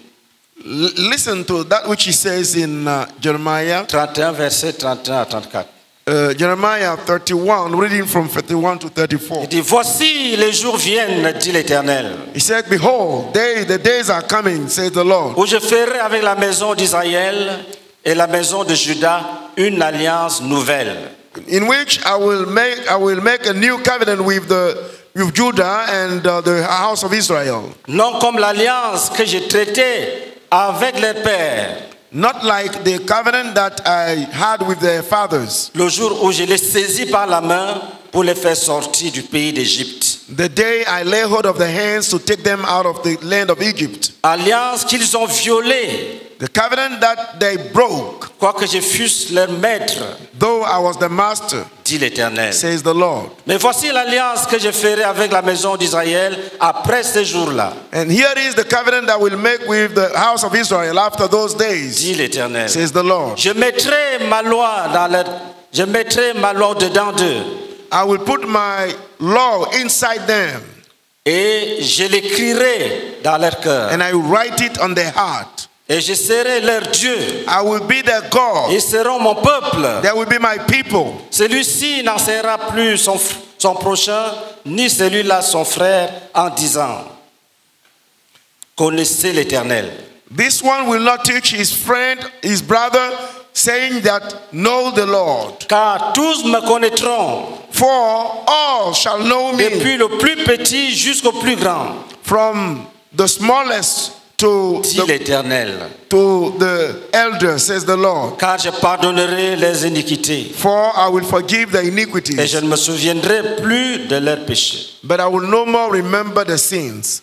listen to that which he says in uh, Jeremiah, 31, verset 31 à 34. uh, Jeremiah 31, reading from 31 to 34. Il dit, voici les jours viennent, dit l'Éternel, He said, Behold, day, the days are coming, says the Lord, où je ferai avec la maison d'Israël et la maison de Juda une alliance nouvelle. in which I will make I will make a new covenant with the with Judah and uh, the house of Israel. Non comme l'alliance que j'ai traitée avec les pères Not like the covenant that I had with their fathers, le jour où je les saisis par la main pour les faire sortir du pays d'Égypte. the day I lay hold of the hands to take them out of the land of Egypt. Alliance qu'ils ont violée, The covenant that they broke, quoique je fusse leur maître, though I was the master, dit l'Éternel. says the Lord. Mais voici l'alliance que je ferai avec la maison d'Israël après ces jours-là, And here is the covenant that will make with the house of Israel after those days, dit l'Éternel. says the Lord. Je mettrai ma loi dans leur, je mettrai ma loi dedans d'eux I will put my law inside them, et je l'écrirai dans leur cœur. and I will write it on their heart. Et je serai leur Dieu. I will be their God. Ils seront mon peuple. They will be my people. Celui-ci n'enseignera plus son, son prochain, ni celui-là son frère, en disant Connaissez l'Éternel. This one will not teach his friend, his brother, saying that, Know the Lord. Car tous me connaîtront, For all shall know me, depuis le plus petit jusqu'au plus grand, from the smallest to dit the, l'Éternel. to the elder, says the Lord. Car je pardonnerai les iniquités For I will forgive the et iniquities, je ne me souviendrai plus de leurs péchés. but I will no more remember the sins.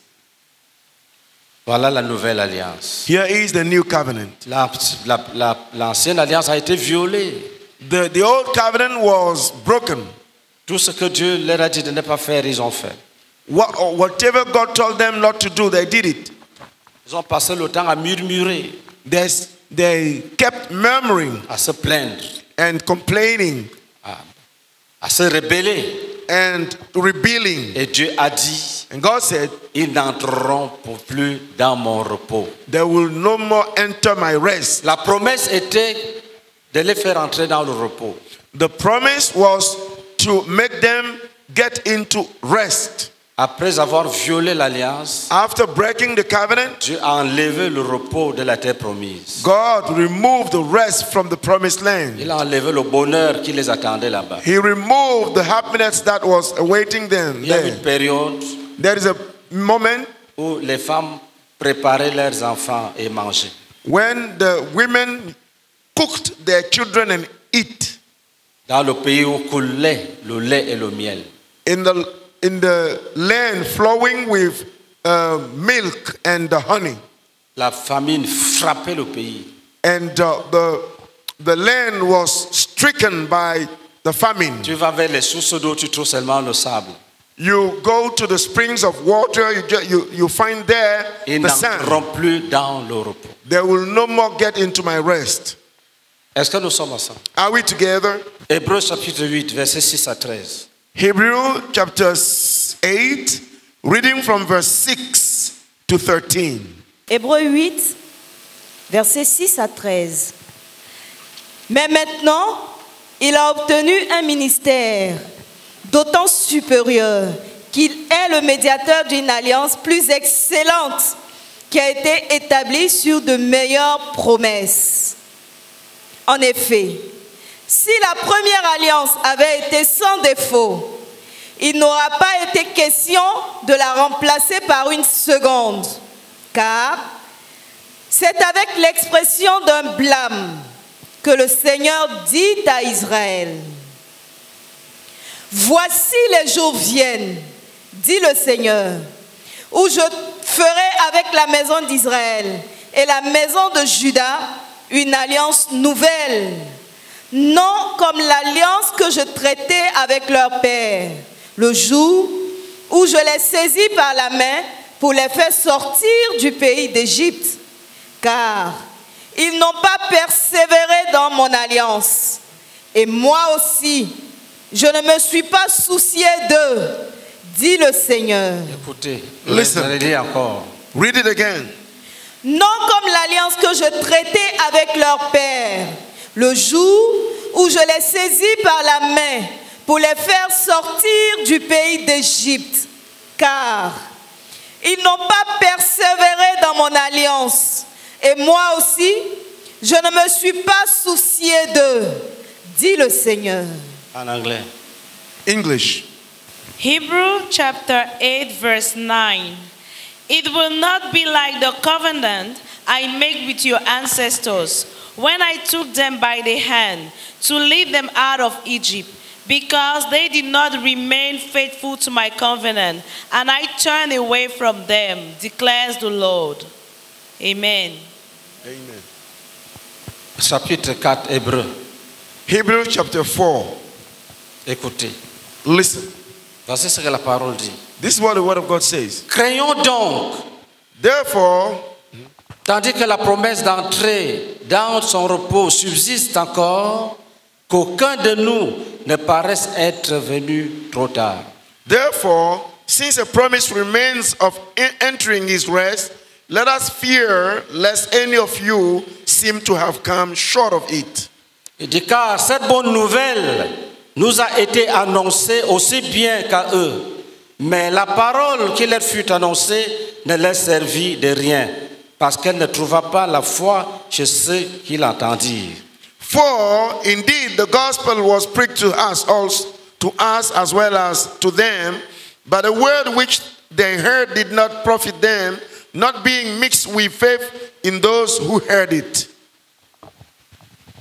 Voilà la nouvelle alliance. Here is the new covenant. La- la- la- L'ancienne alliance a été violée. The, the old covenant was broken. Tout ce que Dieu leur a dit de ne pas faire, ils ont fait. What, whatever God told them not to do, they did it. Ils ont passé le temps à murmurer, They, they kept murmuring à se plaindre, and complaining à se rebeller. and rebelling. Et Dieu a dit, And God said, ils n'entreront plus dans mon repos. They will no more enter my rest. La promesse était de les faire entrer dans le repos. The promise was to make them get into rest. Après avoir violé l'alliance, After breaking the covenant, Dieu a enlevé le repos de la terre promise. God removed the rest from the promised land. Il a enlevé le bonheur qui les attendait là-bas. He removed the happiness that was awaiting them Il y a une there. période There is a moment où les femmes préparaient leurs enfants et mangeaient. when the women cooked their children and eat Dans le pays où coulait le lait et le miel. in the in the land flowing with uh, milk and the honey, La famine frappait le pays. and uh, the the land was stricken by the famine. Tu vas vers les sources d'eau, tu trouves seulement le sable. You go to the springs of water, you, you, you find there Ils the sand. plus dans le repos. They will no more get into my rest. Est-ce que nous sommes ensemble Are we together? Hébreux chapitre 8, versets 6 à 13. Hebrew chapter 8, reading from verse 6 to 13. Hébreux 8, versets 6 à 13. Mais maintenant, il a obtenu un ministère d'autant supérieur qu'il est le médiateur d'une alliance plus excellente qui a été établie sur de meilleures promesses. En effet, si la première alliance avait été sans défaut, il n'aura pas été question de la remplacer par une seconde, car c'est avec l'expression d'un blâme que le Seigneur dit à Israël, Voici les jours viennent, dit le Seigneur, où je ferai avec la maison d'Israël et la maison de Juda une alliance nouvelle, non comme l'alliance que je traitais avec leur père, le jour où je les saisis par la main pour les faire sortir du pays d'Égypte, car ils n'ont pas persévéré dans mon alliance. Et moi aussi, je ne me suis pas soucié d'eux, dit le Seigneur. Écoutez, Listen. je encore. Read it again. Non comme l'alliance que je traitais avec leur père, le jour où je les saisis par la main pour les faire sortir du pays d'Égypte, car ils n'ont pas persévéré dans mon alliance. Et moi aussi, je ne me suis pas soucié d'eux, dit le Seigneur. En anglais. English. Hebrew chapter 8, verse 9. It will not be like the covenant I made with your ancestors when I took them by the hand to lead them out of Egypt, because they did not remain faithful to my covenant, and I turned away from them, declares the Lord. Amen. Amen. Chapitre 4, Hébreu. Hebrews chapter 4. Écoutez. Listen. Voici ce que la parole dit. This is what the word of God says. Craignons donc, Therefore, tandis que la promesse d'entrer dans son repos subsiste encore, qu'aucun de nous ne paraisse être venu trop tard. therefore, since a promise remains of en- entering his rest, let us fear lest any of you seem to have come short of it. Il dit car cette bonne nouvelle nous a été annoncée aussi bien qu'à eux. Mais la parole qui leur fut annoncée ne leur servit de rien, parce qu'elle ne trouva pas la foi chez ceux qui l'entendirent. For indeed the gospel was preached to us also to us as well as to them, but the word which they heard did not profit them, not being mixed with faith in those who heard it.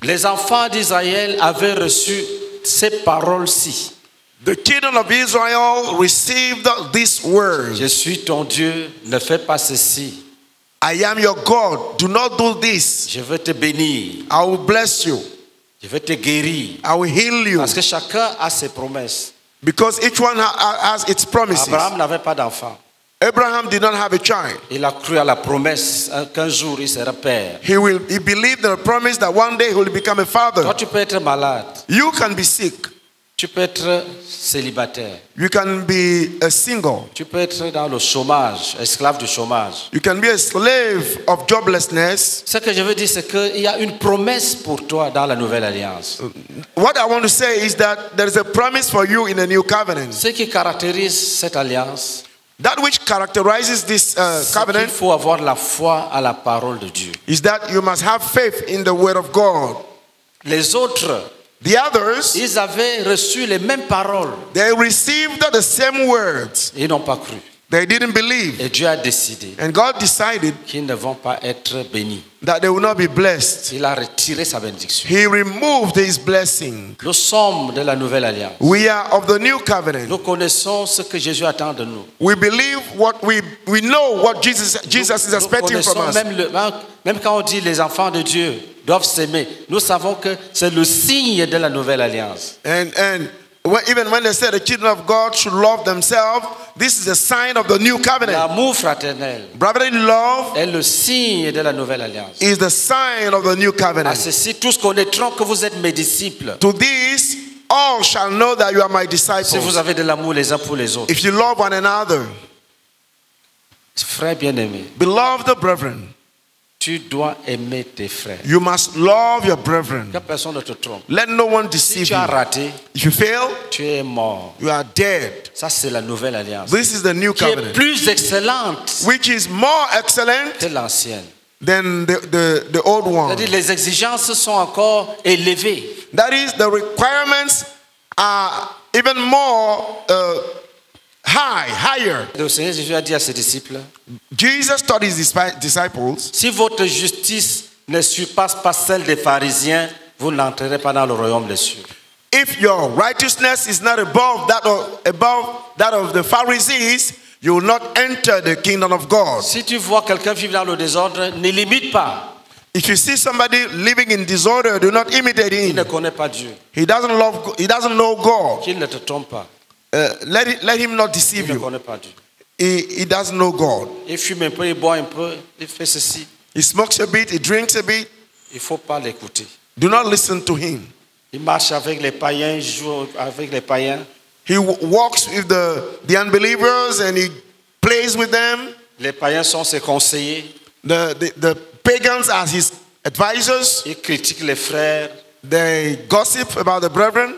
Les enfants d'Israël avaient reçu ces paroles-ci. The children of Israel received these words. Je suis ton Dieu, ne fais pas ceci. I am your God. Do not do this. Je veux te bénir, I will bless you. je veux te guérir. I will heal you. Parce que chacun a ses promesses. Because each one has its promises. Abraham n'avait pas d'enfant. Abraham did not have a child. Il a cru à la promesse qu'un jour il sera père. He will he believed in the promise that one day he will become a father. Toi, tu peux être malade, You can be sick. Tu peux être célibataire, You can be a single. tu peux être dans le chômage, esclave du chômage. You can be a slave of joblessness. Ce que je veux dire, c'est qu'il y a une promesse pour toi dans la nouvelle alliance. What I want to say is that there is a promise for you in a new covenant. Ce qui caractérise cette alliance, That which characterizes this uh, c'est qu'il covenant faut avoir la foi à la parole de Dieu. is that you must have faith in the word of God. Les autres, The others, ils avaient reçu les mêmes paroles. they received the same words. Ils n'ont pas cru. They didn't believe. Et Dieu a décidé And God decided qu'ils ne vont pas être bénis. that they will not be blessed. Il a retiré sa bénédiction. He removed his blessing. Nous sommes de la nouvelle alliance. We are of the new covenant. Nous connaissons ce que Jésus attend de nous. We believe what we we know what Jesus Jesus is Nous expecting from us. même, le- même quand on dit les enfants de Dieu doivent s'aimer, nous savons que c'est le signe de la nouvelle alliance. And and even when they say the children of God should love themselves, this is a sign of the new covenant. L'amour fraternel Brotherly love est le signe de la nouvelle alliance. is the sign of the new À covenant. ceci, tous connaîtront que vous êtes mes disciples. To this, all shall know that you are my Si vous disciples. avez de l'amour les uns pour les autres. If you love one another, Frères bien-aimés, beloved brethren, tu dois aimer tes frères. you must love your brethren. Que personne ne te trompe. Let no one Si deceive tu as you. raté, If you fail, tu es mort. you are dead. Ça, c'est la nouvelle alliance. This is the new Qui est covenant, plus excellente which is more excellent que l'ancienne. than the, the, the old one. C'est-à-dire les exigences sont encore élevées. That is, the requirements are even more uh, high, higher. Le Seigneur Jésus a dit à ses disciples, Jesus taught his disci- disciples, si votre justice ne surpasse pas celle des pharisiens, vous n'entrerez pas dans le royaume des cieux. if your righteousness is not above that of, above that of the Pharisees, you will not enter the kingdom of God. Si tu vois quelqu'un vivre dans le désordre, ne limite pas. If you see somebody living in disorder, do not imitate Il ne him. connaît pas Dieu. He doesn't love. He doesn't know God. Qu'il ne te trompe pas. Uh, let it, let him not deceive you. connaît pas Dieu. He, he doesn't know God. Il fume un peu, il boit un peu, il fait ceci. He smokes a bit. He drinks a bit. Il faut pas l'écouter. Do not listen to him. Il marche avec les païens, joue avec les païens. He walks with the, the unbelievers and he plays with them. Les païens sont ses conseillers. The, the, the pagans are his advisors. Il critique les frères. They gossip about the brethren.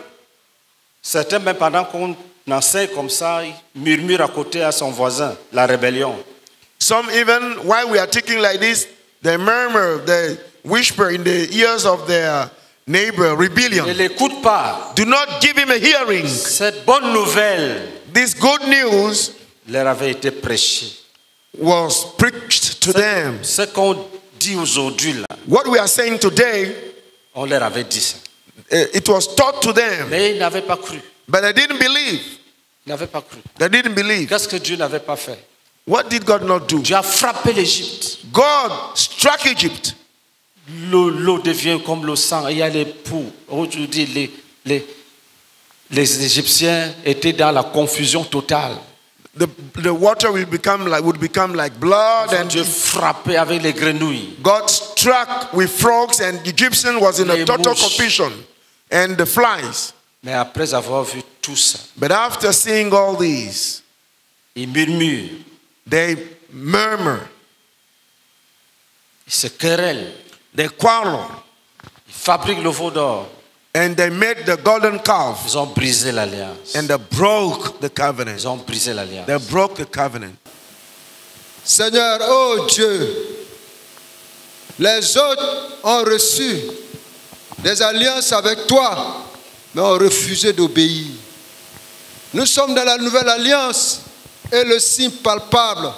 Certains, même pendant qu'on enseigne comme ça, ils murmurent à côté à son voisin, la rébellion. Some even, while we are talking like this, they murmur, they whisper in the ears of their neighbor, Ne rebellion. l'écoute pas. Do not give him a hearing. Cette bonne nouvelle This good news leur avait été prêchée. was preached to them. Ce qu'on dit aujourd'hui, là, What we are saying today, on leur avait dit ça. eh, it was taught to them, Mais ils n'avaient pas cru. but they didn't believe. Ils n'avaient pas cru. They didn't believe. Qu'est-ce que Dieu n'avait pas fait? What did God not do? Dieu a frappé l'Égypte. God struck Egypt. L'eau l'eau devient comme le sang. Il y a les poux. Aujourd'hui, les, les, les Égyptiens étaient dans la confusion totale. The, the water will become like, would become like blood, and Dieu frappait avec les grenouilles. God struck with frogs, and the Egyptian was in a Les total mouches. confusion, and the flies. Mais après avoir vu tout ça, But after seeing all these, ils murmurent, they murmur, ils se querellent, they quarrel, ils fabriquent le veau d'or. and they made the golden calf, Ils ont brisé l'alliance. and they broke the covenant. Ils ont brisé l'alliance. They broke the covenant. Seigneur, oh Dieu, les autres ont reçu des alliances avec toi, mais ont refusé d'obéir. Nous sommes dans la nouvelle alliance et le signe palpable,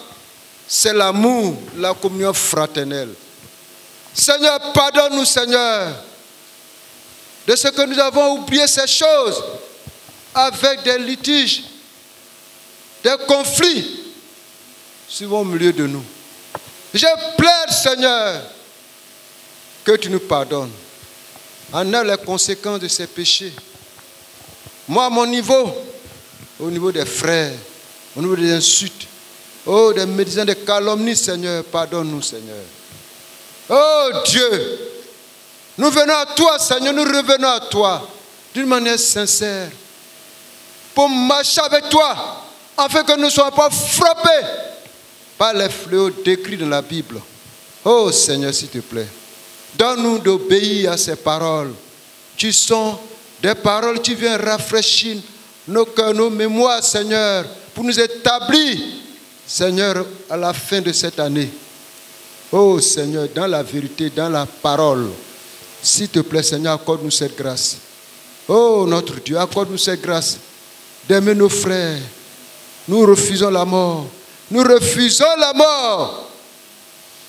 c'est l'amour, la communion fraternelle. Seigneur, pardonne-nous, Seigneur, de ce que nous avons oublié ces choses avec des litiges, des conflits souvent au milieu de nous. Je plaide, Seigneur, que tu nous pardonnes. En a les conséquences de ces péchés. Moi, à mon niveau, au niveau des frères, au niveau des insultes, oh, des médecins, des calomnies, Seigneur, pardonne-nous, Seigneur. Oh Dieu, nous venons à toi, Seigneur, nous revenons à toi d'une manière sincère pour marcher avec toi, afin que nous ne soyons pas frappés par les fléaux décrits dans la Bible. Oh Seigneur, s'il te plaît, donne-nous d'obéir à ces paroles. Tu sont des paroles qui viennent rafraîchir nos cœurs, nos mémoires, Seigneur, pour nous établir, Seigneur, à la fin de cette année. Oh Seigneur, dans la vérité, dans la parole, s'il te plaît, Seigneur, accorde-nous cette grâce. Oh notre Dieu, accorde-nous cette grâce d'aimer nos frères. Nous refusons la mort. Nous refusons la mort.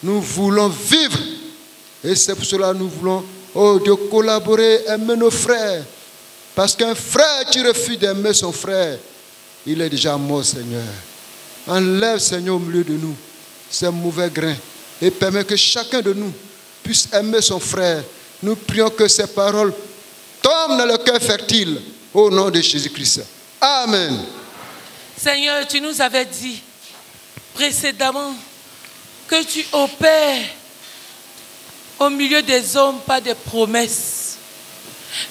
Nous voulons vivre. Et c'est pour cela que nous voulons, oh Dieu, collaborer, aimer nos frères. Parce qu'un frère qui refuse d'aimer son frère, il est déjà mort, Seigneur. Enlève, Seigneur, au milieu de nous ces mauvais grains et permets que chacun de nous puisse aimer son frère. Nous prions que ces paroles tombent dans le cœur fertile au nom de Jésus-Christ. Amen. Seigneur, tu nous avais dit précédemment que tu opères au milieu des hommes par des promesses.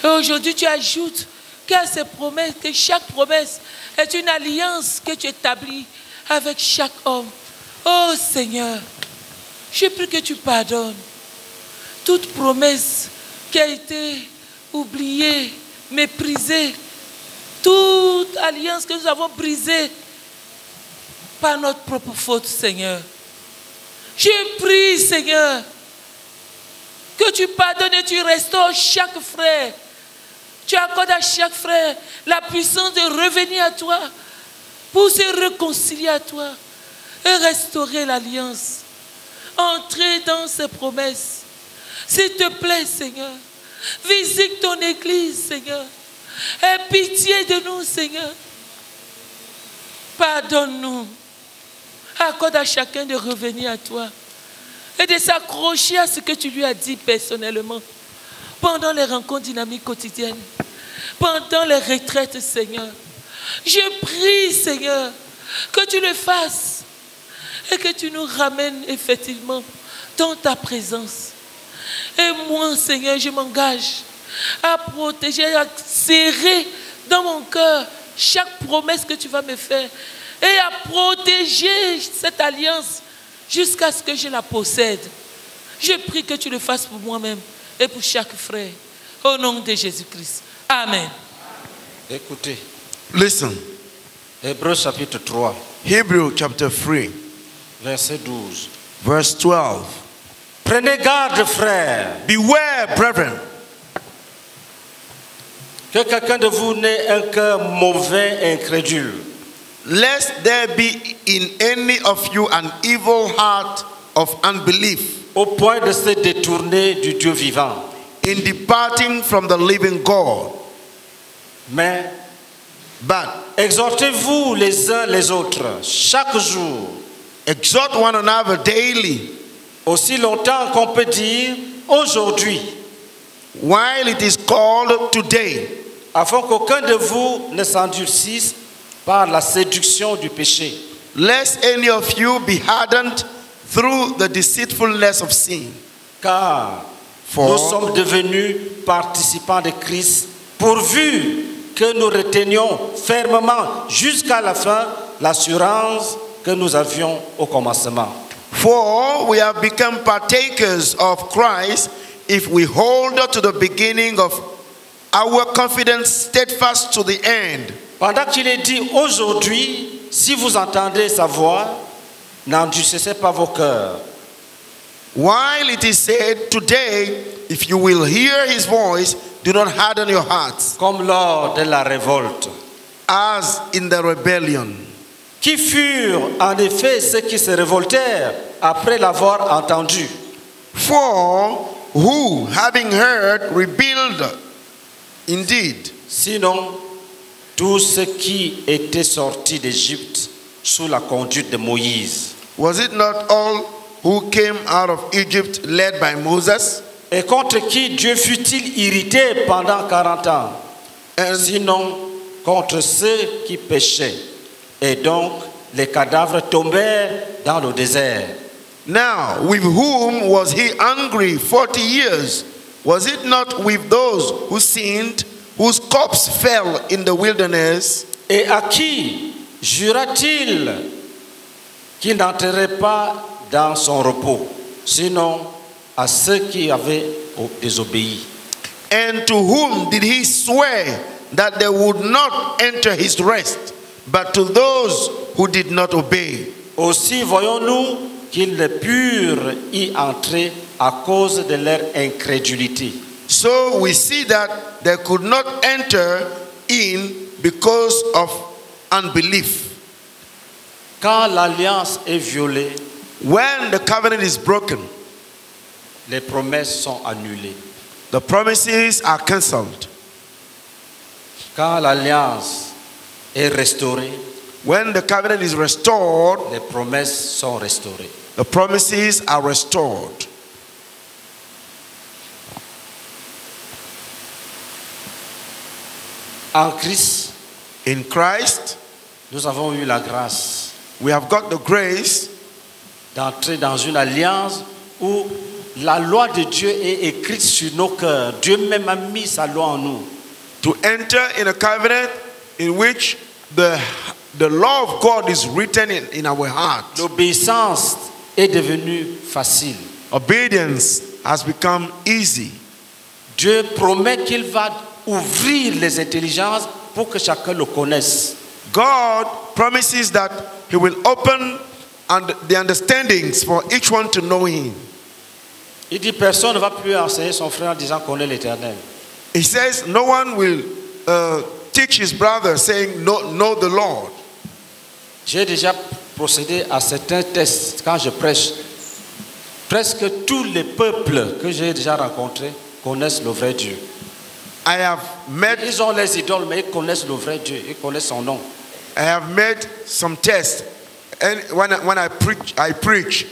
Et aujourd'hui, tu ajoutes qu'à ces promesses, que chaque promesse est une alliance que tu établis avec chaque homme. Oh Seigneur, je prie que tu pardonnes toute promesse qui a été oubliée, méprisée, toute alliance que nous avons brisée par notre propre faute, Seigneur. Je prie, Seigneur, que tu pardonnes et tu restaures chaque frère. Tu accordes à chaque frère la puissance de revenir à toi pour se réconcilier à toi et restaurer l'alliance. Entrer dans ces promesses. S'il te plaît, Seigneur, visite ton église, Seigneur. Aie pitié de nous, Seigneur. Pardonne-nous. Accorde à chacun de revenir à toi et de s'accrocher à ce que tu lui as dit personnellement pendant les rencontres dynamiques quotidiennes, pendant les retraites, Seigneur. Je prie, Seigneur, que tu le fasses et que tu nous ramènes effectivement dans ta présence. Et moi, Seigneur, je m'engage à protéger, à serrer dans mon cœur chaque promesse que tu vas me faire et à protéger cette alliance jusqu'à ce que je la possède. Je prie que tu le fasses pour moi-même et pour chaque frère. Au nom de Jésus-Christ. Amen. Écoutez, Listen. Hébreu chapitre 3, Hebrew chapter 3, verset 12. verse 12. Prenez garde, frères, Beware, brethren, que quelqu'un de vous n'ait un cœur mauvais et incrédule, lest there be in any of you an evil heart of unbelief au point de se détourner du Dieu vivant. in departing from the living God. Mais But exhortez-vous les uns les autres chaque jour, exhort one another daily, aussi longtemps qu'on peut dire aujourd'hui, while it is called today, afin qu'aucun de vous ne s'endurcisse par la séduction du péché. lest any of you be hardened through the deceitfulness of sin. Car For- nous sommes devenus participants de Christ, pourvu que nous retenions fermement jusqu'à la fin l'assurance que nous avions au commencement. For we have become partakers of Christ if we hold to the beginning of our confidence steadfast to the end. Pendant qu'il est dit aujourd'hui, si vous entendez sa voix, n'endurcissez pas vos cœurs. While it is said today, if you will hear his voice, do not harden your hearts, comme lors de la révolte, as in the rebellion. qui furent en effet ceux qui se révoltèrent après l'avoir entendu. For who, having heard, rebelled indeed. Sinon, tous ceux qui étaient sortis d'Égypte sous la conduite de Moïse, Was it not all who came out of Egypt led by Moses? et contre qui Dieu fut-il irrité pendant 40 ans? And Sinon, contre ceux qui péchaient. Et donc, les cadavres tombèrent dans le désert. now, with whom was he angry 40 years? Was it not with those who sinned, whose corpse fell in the wilderness? Et à qui jura-t-il qu'il n'entrerait pas dans son repos Sinon, à ceux qui avaient désobéi? And to whom did he swear that they would not enter his rest, but to those who did not obey? Aussi voyons-nous qu'ils ne purent y entrer à cause de leur incrédulité. So we see that they could not enter in because of unbelief. Quand l'alliance est violée, When the covenant is broken, les promesses sont annulées. the promises are cancelled. Quand l'alliance est restaurée, When the covenant is restored, les promesses sont restaurées. the promises are restored. En Christ, In Christ, nous avons eu la grâce we have got the grace d'entrer dans une alliance où la loi de Dieu est écrite sur nos cœurs. Dieu même a mis sa loi en nous. to enter in a covenant in which the, the law of God is written in, in our heart. L'obéissance est devenue facile. Obedience has become easy. Dieu promet qu'il va ouvrir les intelligences pour que chacun le connaisse. God promises that He will open and the understandings for each one to know Him. Il dit personne ne va plus enseigner son frère en disant qu'on est l'éternel. He says, No one will uh, teach his brother saying, know, know the Lord. J'ai déjà procédé à certains tests quand je prêche. Presque tous les peuples que j'ai déjà rencontrés connaissent le vrai Dieu. I have met Ils ont les idoles, mais ils connaissent le vrai Dieu, ils connaissent son nom. I have made some tests. And when I, when I preach, I preach.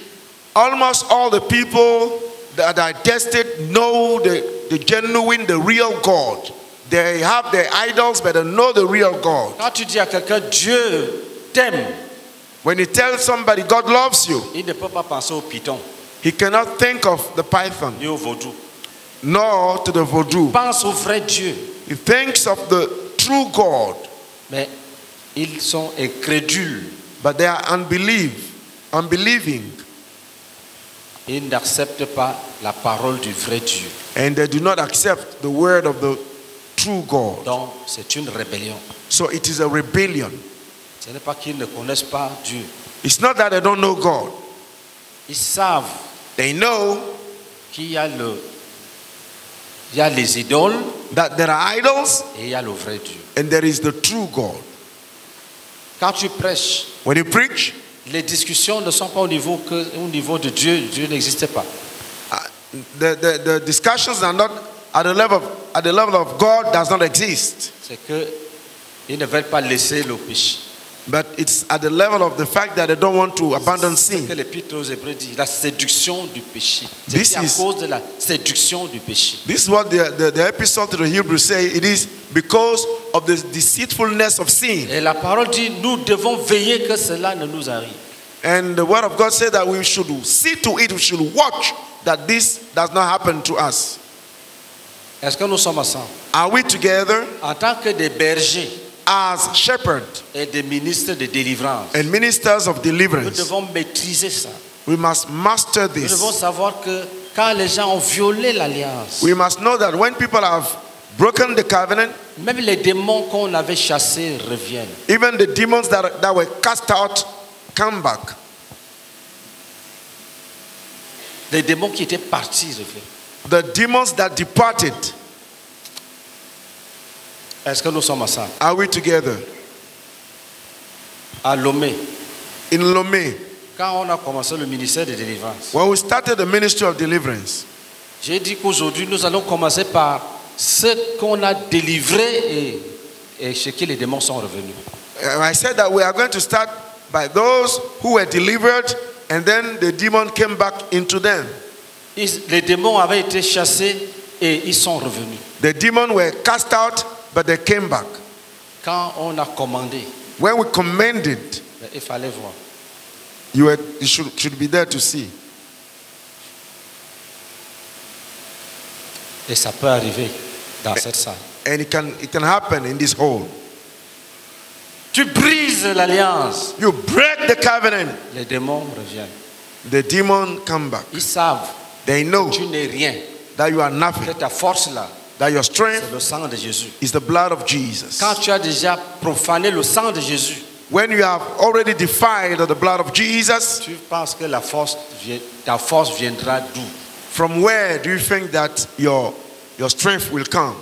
almost all the people that I tested know the, the genuine, the real God. They have their idols, but they know the real God. Quand tu dis à quelqu'un Dieu t'aime, When you tell somebody God loves you, il ne peut pas penser au python he cannot think of the python ni au vaudou. Nor to the voodoo. Pense au vrai Dieu. He thinks of the true God, Mais ils sont incrédules. but they are unbelief, unbelieving, Ils n'acceptent pas la parole du vrai Dieu. and they do not accept the word of the true God. Donc, c'est une rébellion. So it is a rebellion. Ce n'est pas qu'ils ne connaissent pas Dieu. It's not that they don't know God. Ils savent They know qu'il y a le, il y a les idoles that there are idols et il y a le vrai Dieu. and there is the true God. Quand tu prêches, When you preach, les discussions ne sont pas au niveau, que, au niveau de Dieu. Dieu n'existe pas. uh, the, the, the discussions are not at the level of, at the level of God does not exist, C'est que ils ne veulent pas laisser le péché. But it's at the level of the fact that they don't want to abandon C'est ce que sin. l'Épître aux Hébreux dit, la séduction du péché. This à is- cause de la séduction du péché. This is what the, the, the epistle to the Hebrews say. It is because of the deceitfulness of sin. Et la parole dit, nous devons veiller que cela ne nous arrive. And the word of God said that we should see to it, we should watch that this does not happen to us. Est-ce que nous sommes ensemble Are we together En tant que des bergers as shepherds et des ministres de délivrance, and ministers of nous deliverance? devons maîtriser ça. We must master Nous devons this. savoir que quand les gens ont violé l'alliance, We must know that when people have broken the covenant, même les démons qu'on avait chassés reviennent. even the demons that, that were cast out come back. Les démons qui étaient partis reviennent. The demons that departed, Est-ce que nous sommes ensemble? Are we together? À Lomé, In Lomé, quand on a commencé le ministère de délivrance, when we started the ministry of deliverance, j'ai dit qu'aujourd'hui nous allons commencer par ce qu'on a délivré et, et chez qui les démons sont revenus. uh, I said that we are going to start by those who were delivered and then the demon came back into them. Ils- les démons avaient été chassés et ils sont revenus. The demon were cast out, but they came back. Quand on a commandé, When we commanded, il fallait voir. you, were, you should, should be there to see. Et ça peut arriver dans cette salle. And it can, it can happen in this hole. Tu brises l'alliance. You break the covenant, Les démons reviennent. the demon come back. Ils savent They know que tu n'es rien. that you are Que nothing, ta force là, that your strength le sang de Jésus. is the blood of Jesus. Quand tu as déjà profané le sang de Jésus, When you have already defiled the blood of Jesus, tu penses que la force, ta force viendra d'où from where do you think that your, your strength will come?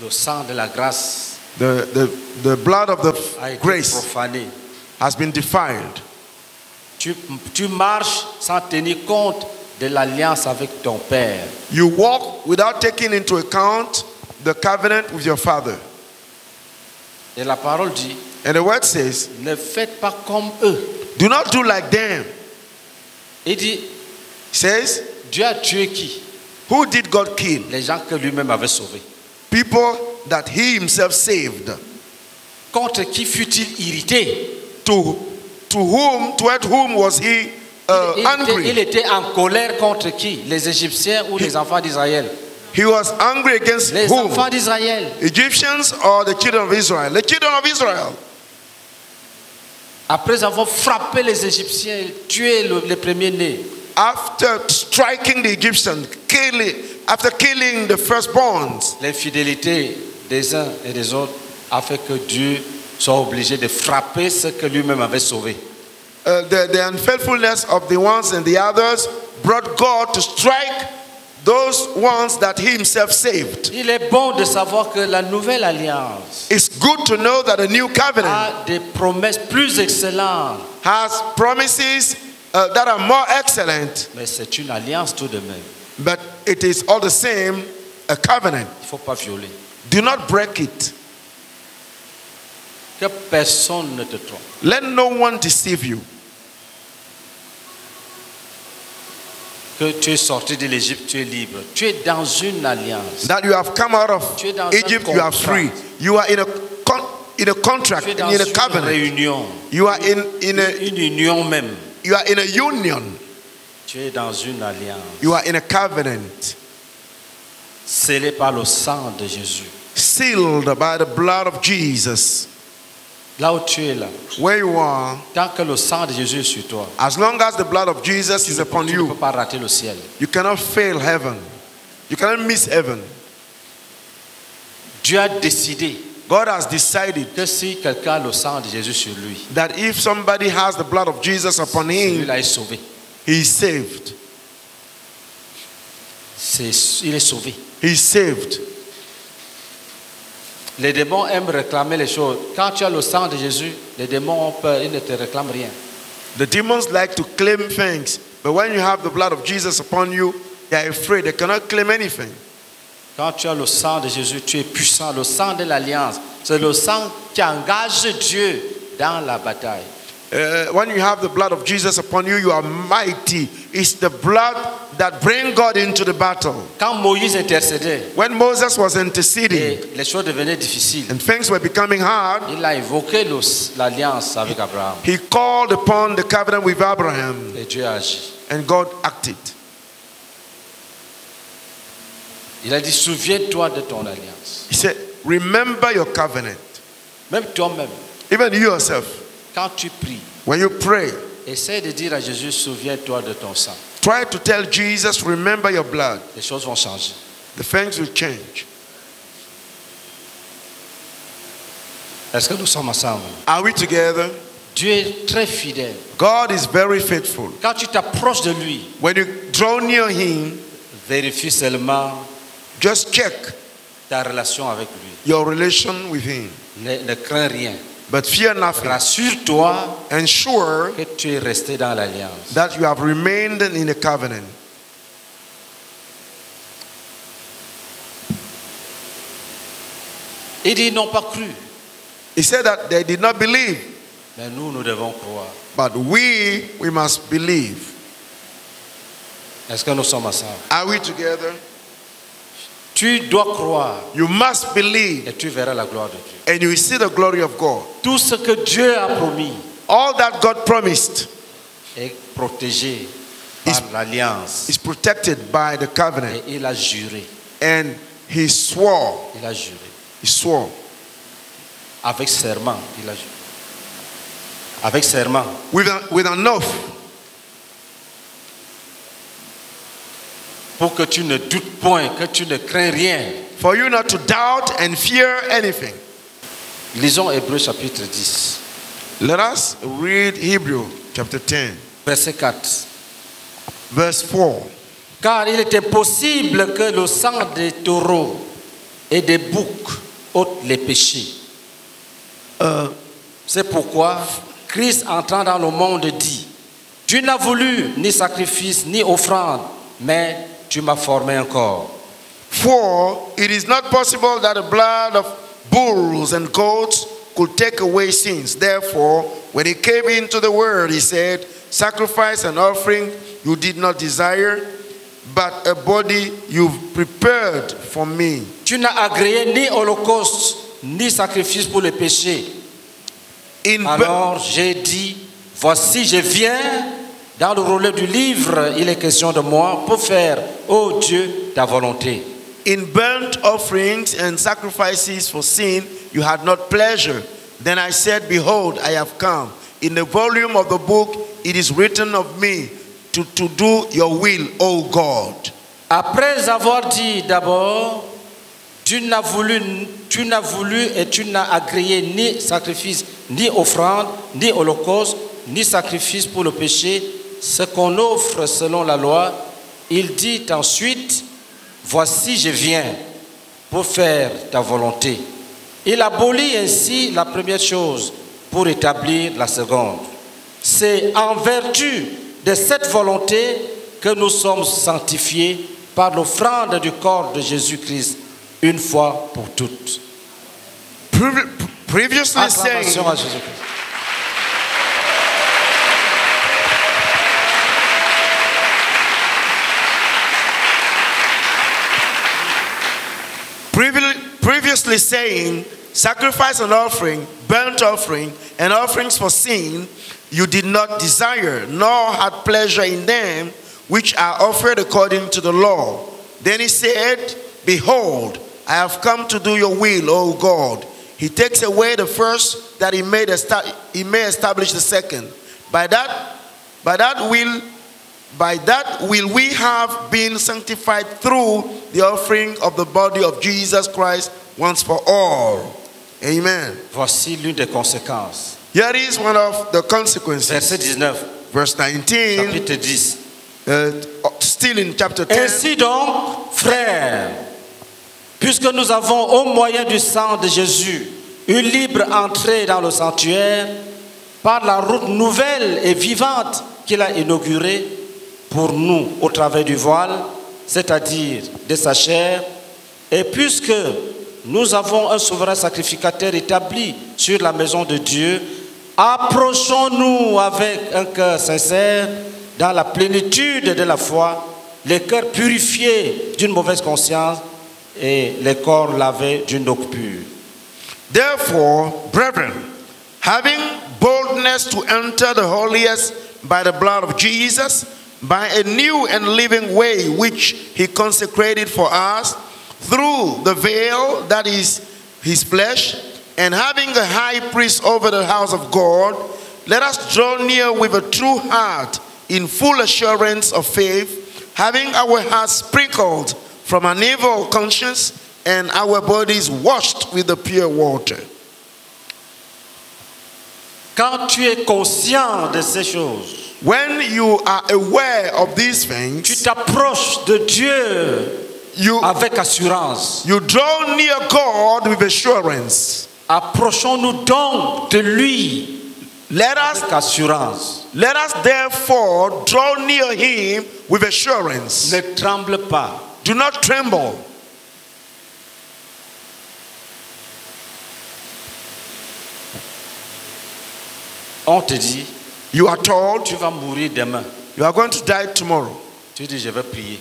Le sang de la grâce The, the, the blood of the grace profané. has been defiled. Tu, tu marches sans tenir compte de l'alliance avec ton Père. You walk without taking into account the covenant with your father. Et la parole dit, And the word says, ne faites pas comme eux. do not do like them. Il dit, It says, Dieu a tué qui? who did God kill? Les gens que lui-même avait sauvés. People that he himself saved. Contre qui fut-il irrité? To, to whom, toward whom was he uh, il, était, angry? il était en colère contre qui? Les Égyptiens ou les enfants d'Israël? He was angry against Les whom? enfants d'Israël. Egyptians or the children of Israel? The children of Israel. Après avoir frappé les Égyptiens, tué le- les premiers-nés, After striking the Egyptians, killing, after killing the firstborns, l'infidélité des uns et des autres a fait que Dieu soit obligé de frapper ceux que lui-même avait sauvés. Uh, the, the unfaithfulness of the ones and the others brought God to strike those ones that he himself saved. Il est bon de savoir que la nouvelle alliance It's good to know that a new covenant a des promesses plus excellentes, has promises uh, that are more excellent, mais c'est une alliance tout de même. but it is all the same a covenant. Il faut pas violer. Do not break it. Que personne ne te trompe. Let no one deceive you. Que tu es sorti de l'Égypte, tu es libre. Tu es dans une alliance. That you have come out of Tu es dans un Egypt, you are free. You are in a con- in a contract, Tu es dans in a une covenant. réunion, You are in in a une union même. you are in a union. Tu es dans une alliance You are in a covenant, par le sang de Jésus. sealed by the blood of Jesus. Là où tu es là, Where you are, tant que le sang de Jésus est sur toi, as long as the blood of Jesus is upon tu ne peux you, pas rater le ciel. you cannot fail heaven. You cannot miss heaven. Dieu a décidé God has decided que si quelqu'un a le sang de Jésus sur lui, that if somebody has the blood of Jesus upon him, est sauvé. he is saved. C'est- il est sauvé. He is saved. Les démons aiment réclamer les choses. Quand tu as le sang de Jésus, les démons ont peur, ils ne te réclament rien. The demons like to claim things, but when you have the blood of Jesus upon you, they are afraid. They cannot claim anything. Quand tu as le sang de Jésus, tu es puissant. Le sang de l'alliance, c'est le sang qui engage Dieu dans la bataille. Uh, when you have the blood of Jesus upon you, you are mighty. It's the blood that brings God into the battle. Quand Moïse intercédait When Moses was interceding et les choses devenaient and things were becoming hard, il a évoqué le- l'alliance avec Abraham. he called upon the covenant with Abraham, Et Dieu a agi. and God acted. Il a dit, souviens-toi de ton alliance. He said, Remember your covenant. Même toi-même, Even you yourself, quand tu pries, when you pray, essaie de dire à Jésus, souviens-toi de ton sang. try to tell Jesus, Remember your blood. Les choses vont changer. The things will change. Est-ce que nous sommes ensemble? Are we together? Dieu est très fidèle. God is very faithful. Quand tu t'approches de lui, When you draw near Him, vérifie seulement just check ta relation avec lui. your relation with Him. Ne, ne crains rien. But fear nothing. Rassure-toi Ensure que tu es resté dans l'alliance. that you have remained in the covenant. Il dit, ils n'ont pas cru. He said that they did not believe, Mais nous, nous devons croire. but we, we must believe. Est-ce que nous sommes ensemble Are we together? Tu dois croire You must believe, et tu verras la gloire de Dieu. and you will see the glory of God. Tout ce que Dieu a promis All that God promised est protégé par l'alliance. is protected by the covenant, Et il a juré. and He swore. Il a juré. He swore Avec serment, il a juré. Avec serment. with, a, with an oath Pour que tu ne doutes point, que tu ne crains rien. for you not to doubt and fear anything. Lisons Hébreu chapitre 10, Let us read Hebrew chapter 10, verset 4. verse 4. Car il est impossible que le sang des taureaux et des boucs ôte les péchés. Euh, C'est pourquoi Christ entrant dans le monde dit, tu n'as voulu ni sacrifice ni offrande, mais tu m'as formé encore. For it is not possible that the blood of bulls and goats could take away sins. Therefore, when he came into the world, he said, Sacrifice and offering you did not desire, but a body you've prepared for me. Tu n'as agréé ni holocauste ni sacrifice pour le péché. In, Alors j'ai dit, voici je viens, dans le rouleau du livre, il est question de moi pour faire, ô Dieu, ta volonté. in burnt offerings and sacrifices for sin, you had not pleasure. Then I said, Behold, I have come. In the volume of the book, it is written of me to, to do your will, O God. Après avoir dit d'abord, tu n'as voulu, tu n'as voulu et tu n'as agréé ni sacrifice, ni offrande, ni holocauste, ni sacrifice pour le péché, ce qu'on offre selon la loi, il dit ensuite, voici je viens pour faire ta volonté. Il abolit ainsi la première chose pour établir la seconde. C'est en vertu de cette volonté que nous sommes sanctifiés par l'offrande du corps de Jésus-Christ une fois pour toutes. Previ- Previously saying, Saying, Sacrifice and offering, burnt offering, and offerings for sin, you did not desire, nor had pleasure in them which are offered according to the law. Then he said, Behold, I have come to do your will, O God. He takes away the first that he, made he may establish the second. By that, by that will by that will we have been sanctified through the offering of the body of Jesus Christ once for all. Amen. Voici l'une des conséquences. Here is one of the consequences. Verset 19, Verse 19, chapitre 10. uh, still in chapter 10. Ainsi donc, frères, puisque nous avons au moyen du sang de Jésus une libre entrée dans le sanctuaire par la route nouvelle et vivante qu'il a inaugurée pour nous au travers du voile, c'est-à-dire de sa chair, et puisque nous avons un souverain sacrificateur établi sur la maison de Dieu, approchons-nous avec un cœur sincère dans la plénitude de la foi, les cœurs purifiés d'une mauvaise conscience et les corps lavés d'une eau pure. Therefore, brethren, having boldness to enter the holiest by the blood of Jesus, by a new and living way which he consecrated for us, through the veil that is his flesh, and having a high priest over the house of God, let us draw near with a true heart in full assurance of faith, having our hearts sprinkled from an evil conscience and our bodies washed with the pure water. Quand tu es conscient de ces choses, When you are aware of these tu things, t'approches de Dieu you, avec assurance. you draw near God with assurance. Approchons-nous donc de lui Let us, avec assurance. let us therefore draw near Him with assurance. Ne tremble pas. Do not tremble. On te dit, You are told tu vas mourir demain. you are going to die tomorrow. Tu dis, je vais prier.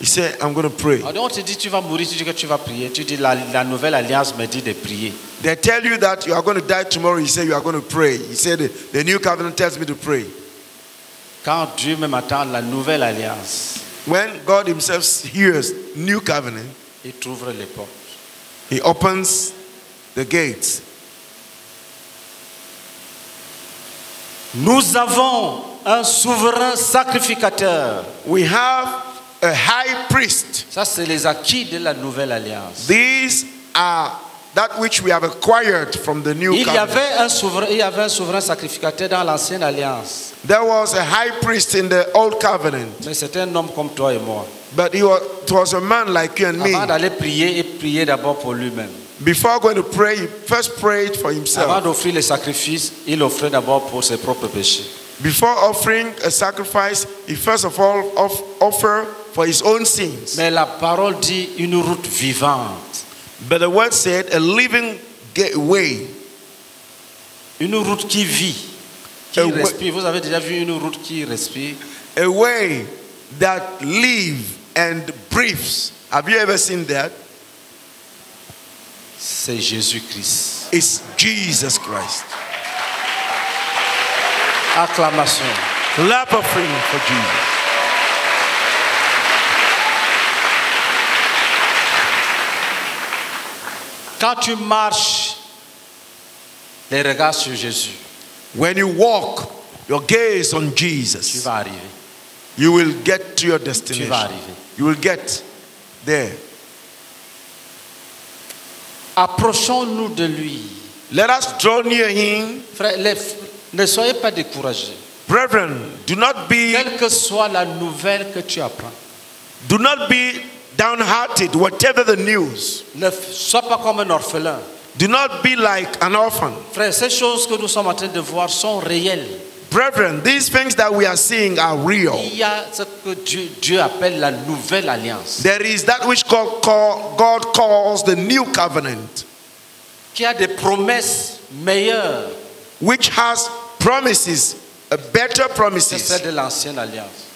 You say, I'm going to pray. Alors, on te dit, tu vas mourir, tu dis que tu vas prier. Tu dis, la, la nouvelle alliance me dit de prier. They tell you that you are going to die tomorrow. You say you are going to pray. You say the, new covenant tells me to pray. Quand Dieu me m'attend, la nouvelle alliance, When God Himself hears new covenant, il les portes. He opens the gates. Nous avons un souverain sacrificateur. We have a high priest. Ça, c'est les acquis de la nouvelle alliance. These are that which we have acquired from the new Il y avait un souverain, il y avait un souverain sacrificateur dans l'ancienne alliance. There was a high priest in the old covenant, Mais c'était un homme comme toi et moi. but he was, it was a man like you and me. Avant d'aller prier, il priait d'abord pour lui-même. Before going to pray, he first prayed for Avant himself. d'offrir les sacrifices, il offrait d'abord pour ses propres péchés. Before offering a sacrifice, he first of all off, offer for his own sins. Mais la parole dit une route vivante. But the word said a living gateway. way, Une route qui vit, qui ouais. respire. Vous avez déjà vu une route qui respire a way that live and breathes. Have you ever seen that? C'est Jésus-Christ. It's Jesus Christ. Acclamation. Clap offering for Jesus. Quand tu marches, les regards sur Jésus, When you walk your gaze on tu Jesus, vas arriver. you will get to your Tu destination. vas arriver. You will get there. Approchons-nous de lui. Let us draw near him. Frère, les- ne soyez pas découragés. Brethren, do not be Quelle que soit la nouvelle que tu apprends, do not be downhearted, whatever the news. ne sois pas comme un orphelin. Do not be like an orphan. Frère, ces choses que nous sommes en train de voir sont réelles. Brethren, these things that we are seeing are real. Il y a ce que Dieu, Dieu appelle la nouvelle alliance, There is that which God, call, God calls the new covenant, qui a des promesses meilleures which has promises, a better promises, celles de l'ancienne alliance.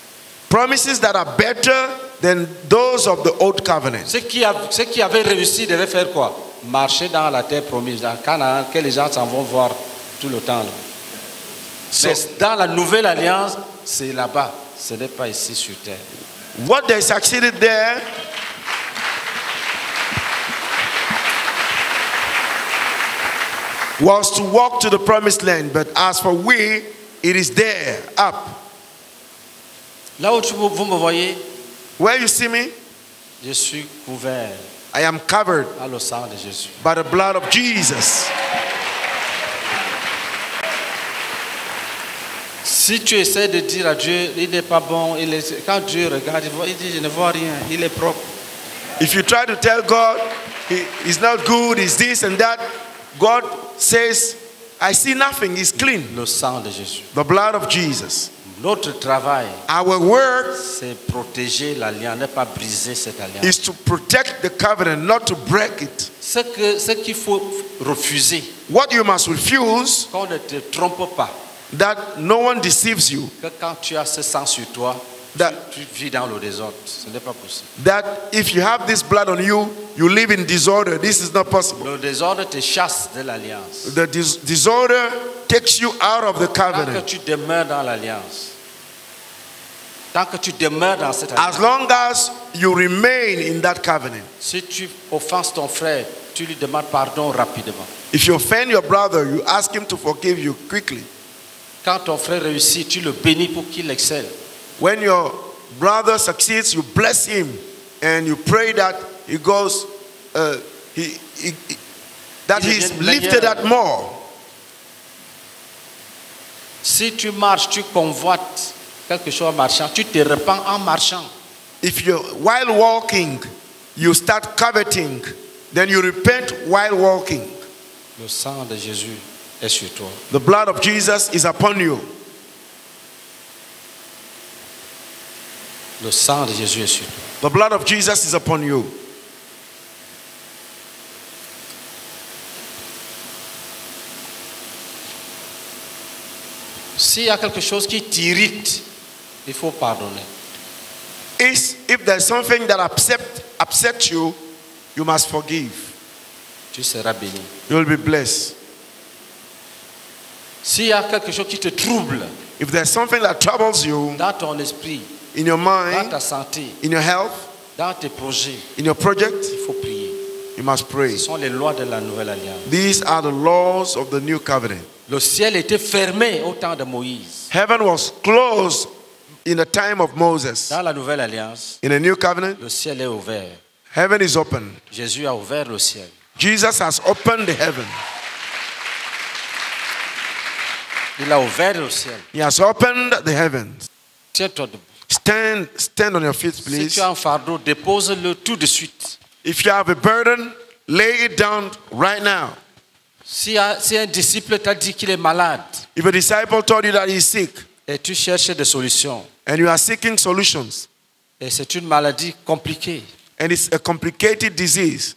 promises that are better than those of the old covenant. Ceux qui, ceux qui avaient réussi devaient faire quoi? Marcher dans la terre promise, dans Canaan, que les gens s'en vont voir tout le temps. là. Mais dans la nouvelle alliance, c'est là-bas. Ce n'est pas ici sur terre. What they succeeded there was to walk to the promised land, but as for we, it is there, up. Là où tu- vous vous me voyez, Where you see me, je suis couvert I am covered par le sang de Jésus. by the blood of Jesus. Si tu essaies de dire à Dieu, il n'est pas bon, il est- quand Dieu regarde, il, voit- il dit, je ne vois rien, il est propre. If you try to tell God he, he's not good, he's this and that, God says, I see nothing, he's clean. Le sang de Jésus. The blood of Jesus. Notre travail, Our work c'est protéger l'alliance, ne pas briser cette alliance. is to protect the covenant, not to break it. Ce que- ce qu'il faut refuser, What you must refuse, qu'on ne te trompe pas, that no one deceives you, que quand tu as ce sang sur toi, that, tu vis dans le désordre. Ce n'est pas possible. that if you have this blood on you, you live in disorder. This is not possible. Le désordre te chasse de l'alliance. The dis- disorder takes you out of the Tant que covenant. tu demeures dans l'alliance, tant que tu demeures dans cette alliance, As long as you remain in that covenant, si tu offenses ton frère, tu lui demandes pardon rapidement. if you offend your brother, you ask him to forgive you quickly. Quand ton frère réussit, tu le bénis pour qu'il excelle. When your brother succeeds, you bless him and you pray that he goes, uh, he, he- he- that he's devient lifted at more. Si tu marches, tu convoites quelque chose en marchant, tu te repens en marchant. If you, while walking, you start coveting, then you repent while walking. Le sang de Jésus est sur toi. The blood of Jesus is upon you. Le sang de Jésus est sur toi. The blood of Jesus is upon you. S'il y a quelque chose qui t'irrite, il faut pardonner. Is if there's something that upset upsets you, you must forgive. Tu seras béni. You will be blessed. S'il y a quelque chose qui te trouble If there's something that troubles you dans ton esprit, in your dans mind, ta santé, in your health, dans tes projets, in your project, il faut prier. you must pray. Ce sont les lois de la nouvelle alliance. These are the laws of the new covenant. Le ciel était fermé au temps de Moïse. Heaven was closed in the time of Moses. Dans la nouvelle alliance, In the new covenant, le ciel est ouvert. heaven is open. Jésus a ouvert le ciel. Jesus has opened the heaven. Il a ouvert le ciel. He has opened the heavens. Tiens-toi debout. Stand, stand on your feet, Si please. tu as un fardeau, dépose-le tout de suite. If you have a burden, lay it down right now. Si si un disciple t'a dit qu'il est malade If a disciple told you that he's sick et tu cherches des solutions, and you are seeking solutions et c'est une maladie compliquée, and it's a complicated disease,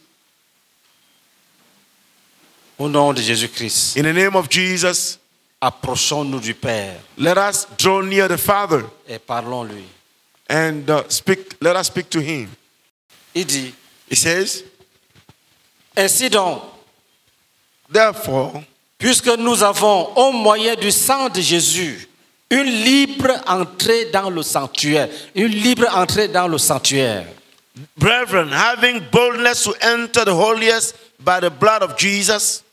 au nom de Jésus-Christ, in the name of Jesus, approchons-nous du Père let us draw near the Father et parlons-lui. and uh, speak. Let us speak to Him. Il dit, He says, ainsi donc, Therefore, puisque nous avons, au moyen du sang de Jésus, une libre entrée dans le sanctuaire, une libre entrée dans le sanctuaire. brethren, having boldness to enter the holiest by the blood of Jesus,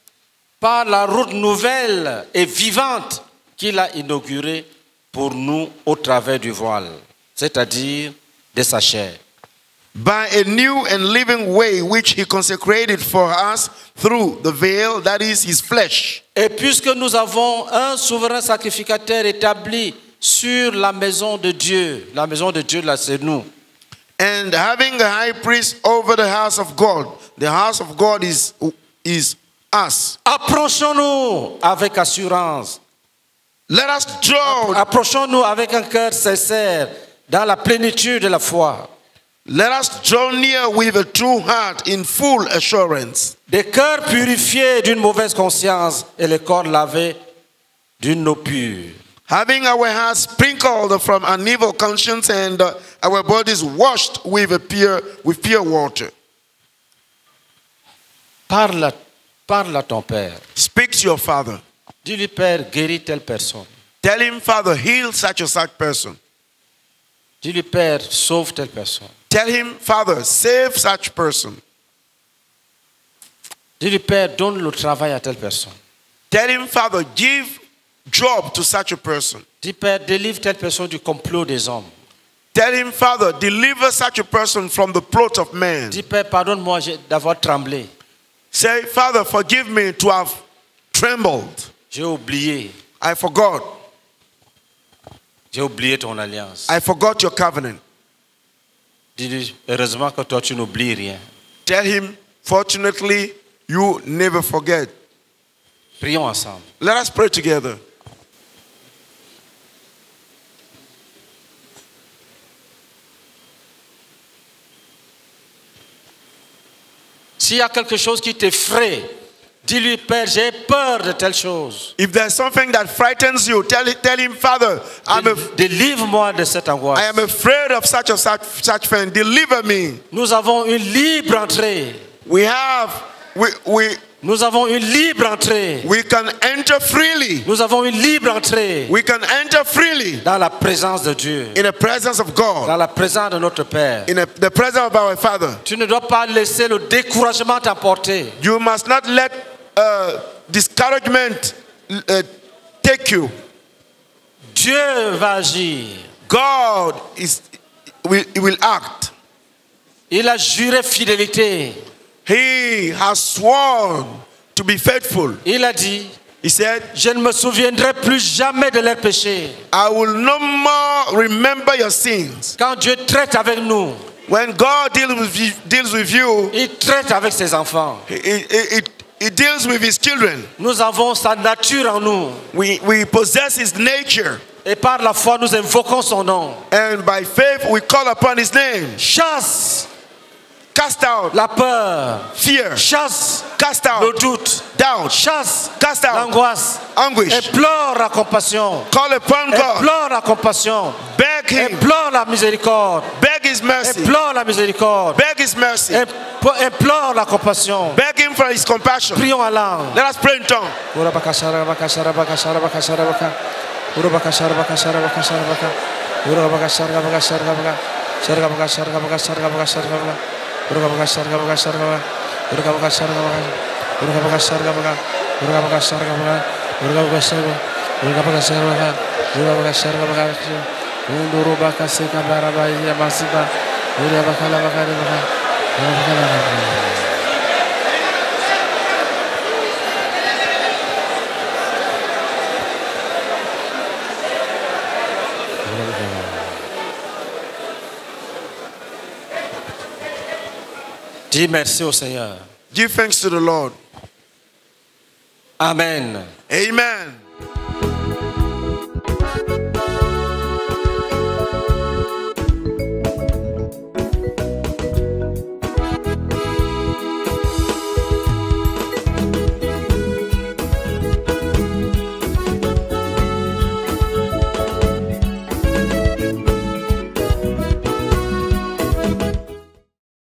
par la route nouvelle et vivante qu'il a inaugurée pour nous au travers du voile, c'est-à-dire de sa chair. by a new and living way which He consecrated for us through the veil, that is His flesh. Et puisque nous avons un souverain sacrificateur établi sur la maison de Dieu, la maison de Dieu là c'est nous, And having a high priest over the house of God, the house of God is, is us. approchons-nous avec assurance, Let us draw, approchons-nous avec un cœur sincère dans la plénitude de la foi. let us draw near with a true heart in full assurance, Des cœurs purifiés d'une mauvaise conscience et les corps lavés d'une eau pure. having our hearts sprinkled from an evil conscience and uh, our bodies washed with pure with pure water. Parle à, parle à ton père. Speak to your father. Dis-lui, Père, guéris telle personne. Tell him, Father, heal such and such person. Dis-lui, Père, sauve telle personne. Tell him, Father, save such person. Dis-lui, Père, donne le travail à telle personne. Tell him, Father, give job to such a person. Dis, Père, délivre telle personne du complot des hommes. Tell him, Father, deliver such a person from the plot of man. Dis, Père, pardonne-moi d'avoir tremblé. Say, Father, forgive me to have trembled. J'ai oublié. I forgot. J'ai oublié ton alliance. I forgot your covenant. Dis-lui, heureusement que toi, tu n'oublies rien. Tell him, fortunately, you never forget. Prions ensemble. Let us pray together. S'il y a quelque chose qui t'effraie, dis-lui, Père, j'ai peur de telle chose. If there's something that frightens you, tell, tell him, Father, I'm a, Dél- Délivre-moi de cette angoisse. I am afraid of such and such, such thing. Deliver me. Nous avons une libre entrée. We have, we, we, Nous avons une libre entrée. we can enter freely. Nous avons une libre entrée We can enter freely dans la présence de Dieu, in the presence of God, dans la présence de notre Père. in the, presence of our Father. Tu ne dois pas laisser le découragement t'emporter. You must not let uh, discouragement uh, take you. Dieu va agir. God is will, will act. Il a juré fidélité. He has sworn to be faithful. Il a dit, He said, je ne me souviendrai plus jamais de leurs péchés. I will no more remember your sins. Quand Dieu traite avec nous, When God deals with you, deals with you il traite avec ses enfants. he, he, he, he deals with his children. Nous avons sa nature en nous. We, we possess his nature. Et par la foi, nous invoquons son nom. And by faith, we call upon his name. Chasse Cast out la peur. fear. Chasse Cast le out doute. doubt. Chasse Cast out l'angoisse. anguish. Implore la compassion. Call upon God. Implore la compassion. Beg him. Implore la miséricorde. Beg his mercy. Implore la miséricorde. Beg his mercy. Imp- Implore la compassion. Beg him for his compassion. Prions en langue. Let us pray in tongue. Unduru kasar kabara bayi ya masiba. Uri abakala bakari bakari. Uri berkah berkah Dis merci au Seigneur. Give thanks to the Lord. Amen. Amen.